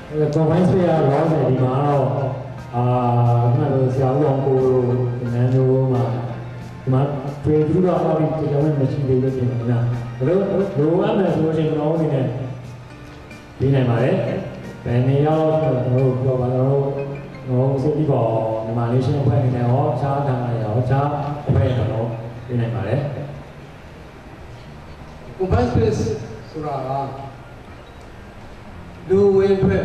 အဲ combine sphere ရောတယ်ဒီမှာတော့အာမှတ်လို့ဆရာဦးအောင်ကိုဒီနန်းတို့မှာဒီမှာတွေ့ထူတော့အော်ဒီတရားဝင်မရှိသေးလို့ပြင်နေတာဘလို့လိုအပ်မယ်ဆိုလို့ရှိရင်ကျွန်တော်အနေနဲ့ဒီနိုင်ပါတယ်ဘယ်နေရောက်ဆိုတော့ကျွန်တော်တို့ပြောပါတော့ တော့စိတ်ပြီးပေါ်မြန်မာလေးရှင်းအဖွဲ့အနေနဲ့ရောအခြားဌာနတွေရောအခြားအဖွဲ့တွေတော့ဒီနိုင်ပါတယ် combined space ဆိုတာကလူဝင်ထွက်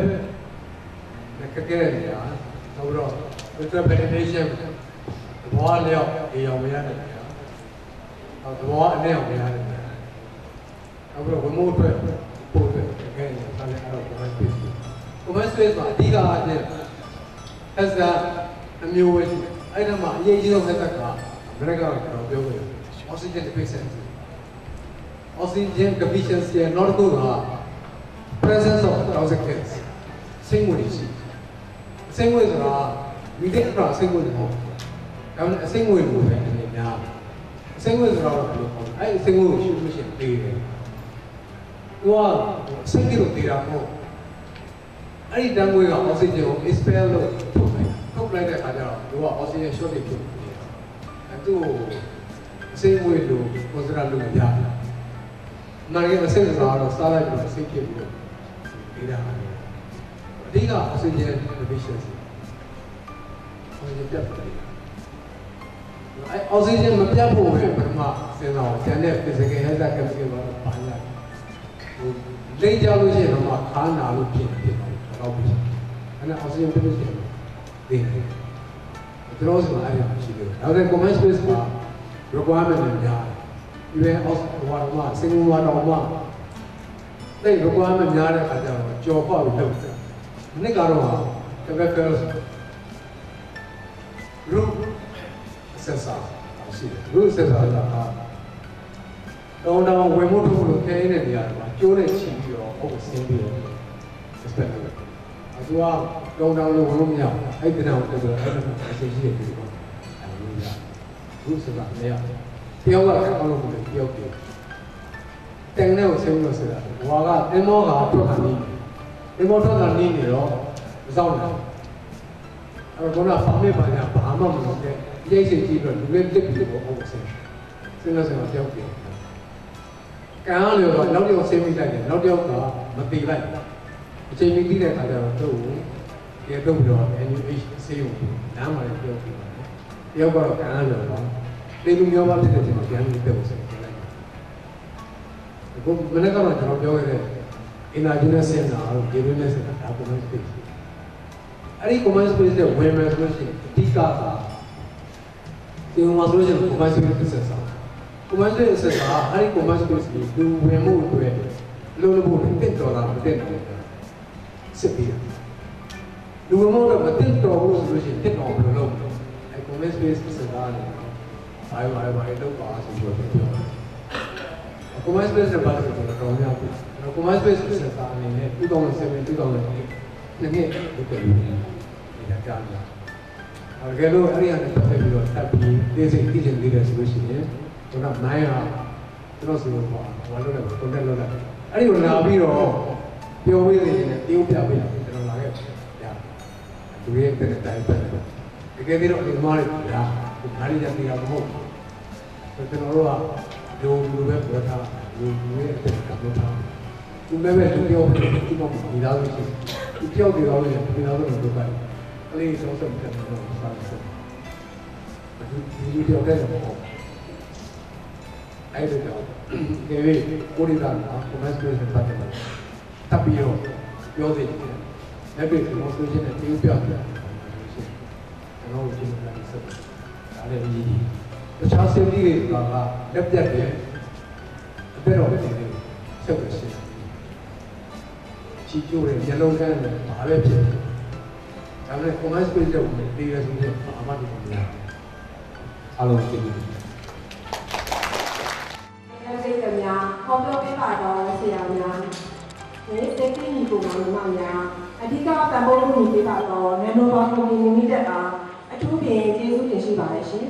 နဲ့ကကဲတဲ့နေရာနောက်တော့ virtual penetration သဘောလျောက်အေးအောင်မရတယ်နေရာနောက်သဘောအနဲ့အောင်မရတယ်နေရာနောက်ပြီးတော့ remote အတွက်ပို့အတွက်ကဲနေတယ်ဒါလည်းအဲ့တော့ combined space combined space မှာအဓိကအချ င်း hazard အမျိုးဝဲရှိတယ်အဲ့ဒါမှာအရေးကြီးဆုံး hazard ကမနေ့ကတော့ကျွန်တော်ပြောခဲ့တယ် oxygen deficiency oxygen deficiency ရဲ့နောက်တစ်ခုက presence of toxic gas စိတ်ဝင်ရှိစိတ်ဝင်ဆိုတာဒီတဲ့ကတော့စိတ်ဝင်မဟုတ်ဒါပေမဲ့အစိတ်ဝင်လို့ပဲအနေများအစိတ်ဝင်ဆိုတော့ဘယ်လိုခေါ်လဲအဲ့အစိတ်ဝင်ကိုရှုလို့ရှိရင်ပေးတယ်သူကစိတ်ကြီးလို့ပေးတာမဟုတ် အဲ့ဒီတန်ငွေက oxygen ကို expel လို့ထုတ်လိုက်ထုတ်လိုက်တဲ့အခါကျတော့သူက oxygen shortage ဖြစ်နေတယ်အဲ့သူ့အစိတ်ဝင်လို့ consider လို့ရတယ်နိုင်ရဲ့အစိတ်စားတော့စားလိုက်ပြီးစိတ်ဖြစ်ပြီးတော့ပေးတာအဓိက oxygen deficiency oxygen ပြတ်တယ်အဲ oxygen မပြတ်ဖို့ပဲပထမစဉ်းစားအောင်ကျန်တဲ့ physical health chemical တော့ပါရဟိုလိမ့်ကြလို့ရှိရင်တော့ခါနာလို့ဖြစ်ဖြစ် တော့ပြီအဲ့ဒါ oxygen deficiency ဒီနေ့ကျွန်တော်ဆိုအဲ့ဒါရှိတယ်နောက်တဲ့ common space မှာ requirement တွေများတယ် even of ဟိုမှာစင်ကူမှာတော့မှတဲ့ requirement များတဲ့အခါကျတော့ကြော်ပေါက်ပြီးလုပ်တယ်နှစ်ကတော့ chemical root assessor ရှိတယ် root assessor ကတော့တော့ဝင်မှုထုတ်လို့ခဲနေတဲ့နေရာမှာကျိုးနဲ့ချီပြီးတော့ဟုတ်ဆင်းပြီးတော့ expect လုပ် တယ်အတူကတော့တော့လို့ဝင်လို့မရဘူးအဲ့ဒီတော့တော်တော်အဲ့ဒါအစီအစီတွေပြီးတော့အဲ့လိုရဘူးဆိုတာမရတယောက်ကကောင်းလို့မတယောက်ပြောတိုင်နဲ့ကိုဆင်းလို့ဆိုတာဘွာကတင်မောကထွက်တာနေတင်မောထွက်တာနေနေတော့မစောင့်နိုင်အဲ့တော့ကတော့ဖောင်မေးပါညာဘာမှမလုပ်တဲ့ရိတ်စိတ်ကြည့်တော့လူလေးတစ်ပြီးတော့ဟုတ်ဆင်းဆင်းလို့ဆိုတော့တယောက်ပြောကံအားလျော်တော့နောက်တစ်ယောက်ဆင်းမိလိုက်တယ်နောက်တစ်ယောက်ကမတိလိုက် အချိန်မီပြီးတဲ့အခါကျတော့သူ့ကိုရေတော့ပြီးတော့ NUH ဆေးရုံလမ်းမှာလည်းပြောပြီးပါတယ်တယောက်ကတော့ကံအားလျော်တော့တေလူမျိုးပါဖြစ်တဲ့ချိန်မှာပြန်ပြီးတော့ဆင်းလိုက်အခုမနေ့ကတော့ကျွန်တော်ပြောခဲ့တဲ့ energy နဲ့ဆင်းတာတို့ game နဲ့ဆင်းတာဒါ common space အဲ့ဒီ common space နဲ့ဝင်မယ်ဆိုလို့ရှိရင်အဓိကကဒီမှာဆိုလို့ရှိရင် common space ဖြစ်ဆက်ဆောင် common space ဆက်ဆောင်အဲ့ဒီ common space ကိုလူဝင်မှုအတွက်လုံးလုံးဖို့တက်တော်တာမတက်တော်တာ စစ်ပြီးလူဝင်မှုတော့မတက်တော်ဘူးဆိုလို့ရှိရင်တက်တော်ဘယ်လိုလုပ်လဲအဲ့ common space ဆက်ဆောင်တယ်ဘာဘာဘာလောက်ပါဆိုပြီးတော့ပြောတယ် common space နဲ့ပတ်သက်ပြီးတော့တော့များပြီ။ common space ဆက်တာအနေနဲ့2007 2008နှစ်နှစ်လုပ်တယ်လို့နေတာကြားတယ်။အဲဒါလို့အဲ့ဒီအနေနဲ့ပတ်သက်ပြီးတော့တပ်ပြီးသိစိတ်သိချင်သေးတယ်ဆိုလို့ရှိရင်ကျွန်တော်နိုင်ဟာကျွန်တော်ဆိုတော့ဘာလို့လဲ contact လုပ်လိုက်။အဲ့ဒီကိုလာပြီးတော့ ပြောပေးနေတယ်တရုတ်ပြပေးတယ်ကျွန်တော်လာခဲ့။ညာသူရဲ့တဲ့တိုင်းပဲ။တကယ်ပြီးတော့ဒီမားလေးကဒါဒီမားလေးကတရားမဟုတ်ဘူး။ကျွန်တော်တို့ကလူလူပဲပြောထားတာလူလူရဲ့အတက်ကပြောထားသူလည်းပဲသူပြောပြီးဒီမှာမိသားစုရှိသူပြောပြီးတော့လည်းမိသားစုကိုပြောတယ်ကလေးဆုံးဆုံးတယ်တော့စားတယ်ဒီဒီပြောတဲ့တော့အဲ့ဒါကြောင့်ဒီဝေးကိုရီးယားက commercial ပတ်တယ် တပ်ပြီးတော့ပြောသေးတယ်လက်တွေ့ demonstration နဲ့ tiêu ပြတယ်ကျွန်တော်တို့ရှင်းပြလိုက်ဆက်ဒါလည်းအရေးကြီးတခြား safety တွေကလက်ပြတ်တယ်အသက်တော်တွေဆက်ပြီးရှင်းချီကျိုးတဲ့မျက်လုံးကန်းနဲ့ဘာပဲဖြစ်တယ်ဒါပေမဲ့ commercial space တော့ဒီရဆိုရင်အမှန်တကယ်မရအားလုံးသိပြီစိတ်ကများဟောပြောပေးပါတော့ဆရာများ ဒီစက်တီညီကိုမှမမများအဓိကတံပိုးမှုညီပေးပါတော့နန်နိုဘာကွန်မြူနတီတက်အားအထူးဖြင့်ကျေးဇူးတင်ရှိပါတယ်ရှင်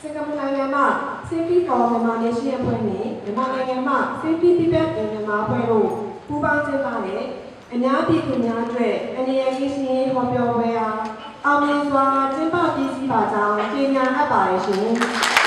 စင်ကာပူနိုင်ငံမှာ Safety for Myanmar Nation အဖွဲ့နဲ့မြန်မာနိုင်ငံမှာ Safety People in Myanmar အဖွဲ့တို့ပူးပေါင်းကျင်းပတဲ့အများပြည်သူများအတွက်အနေရည်ရှင်ရေးဟောပြောပွဲအားအောင်မြင်စွာကျင်းပပြည့်စည်ပါကြောင်းကြေညာအပ်ပါတယ်ရှင်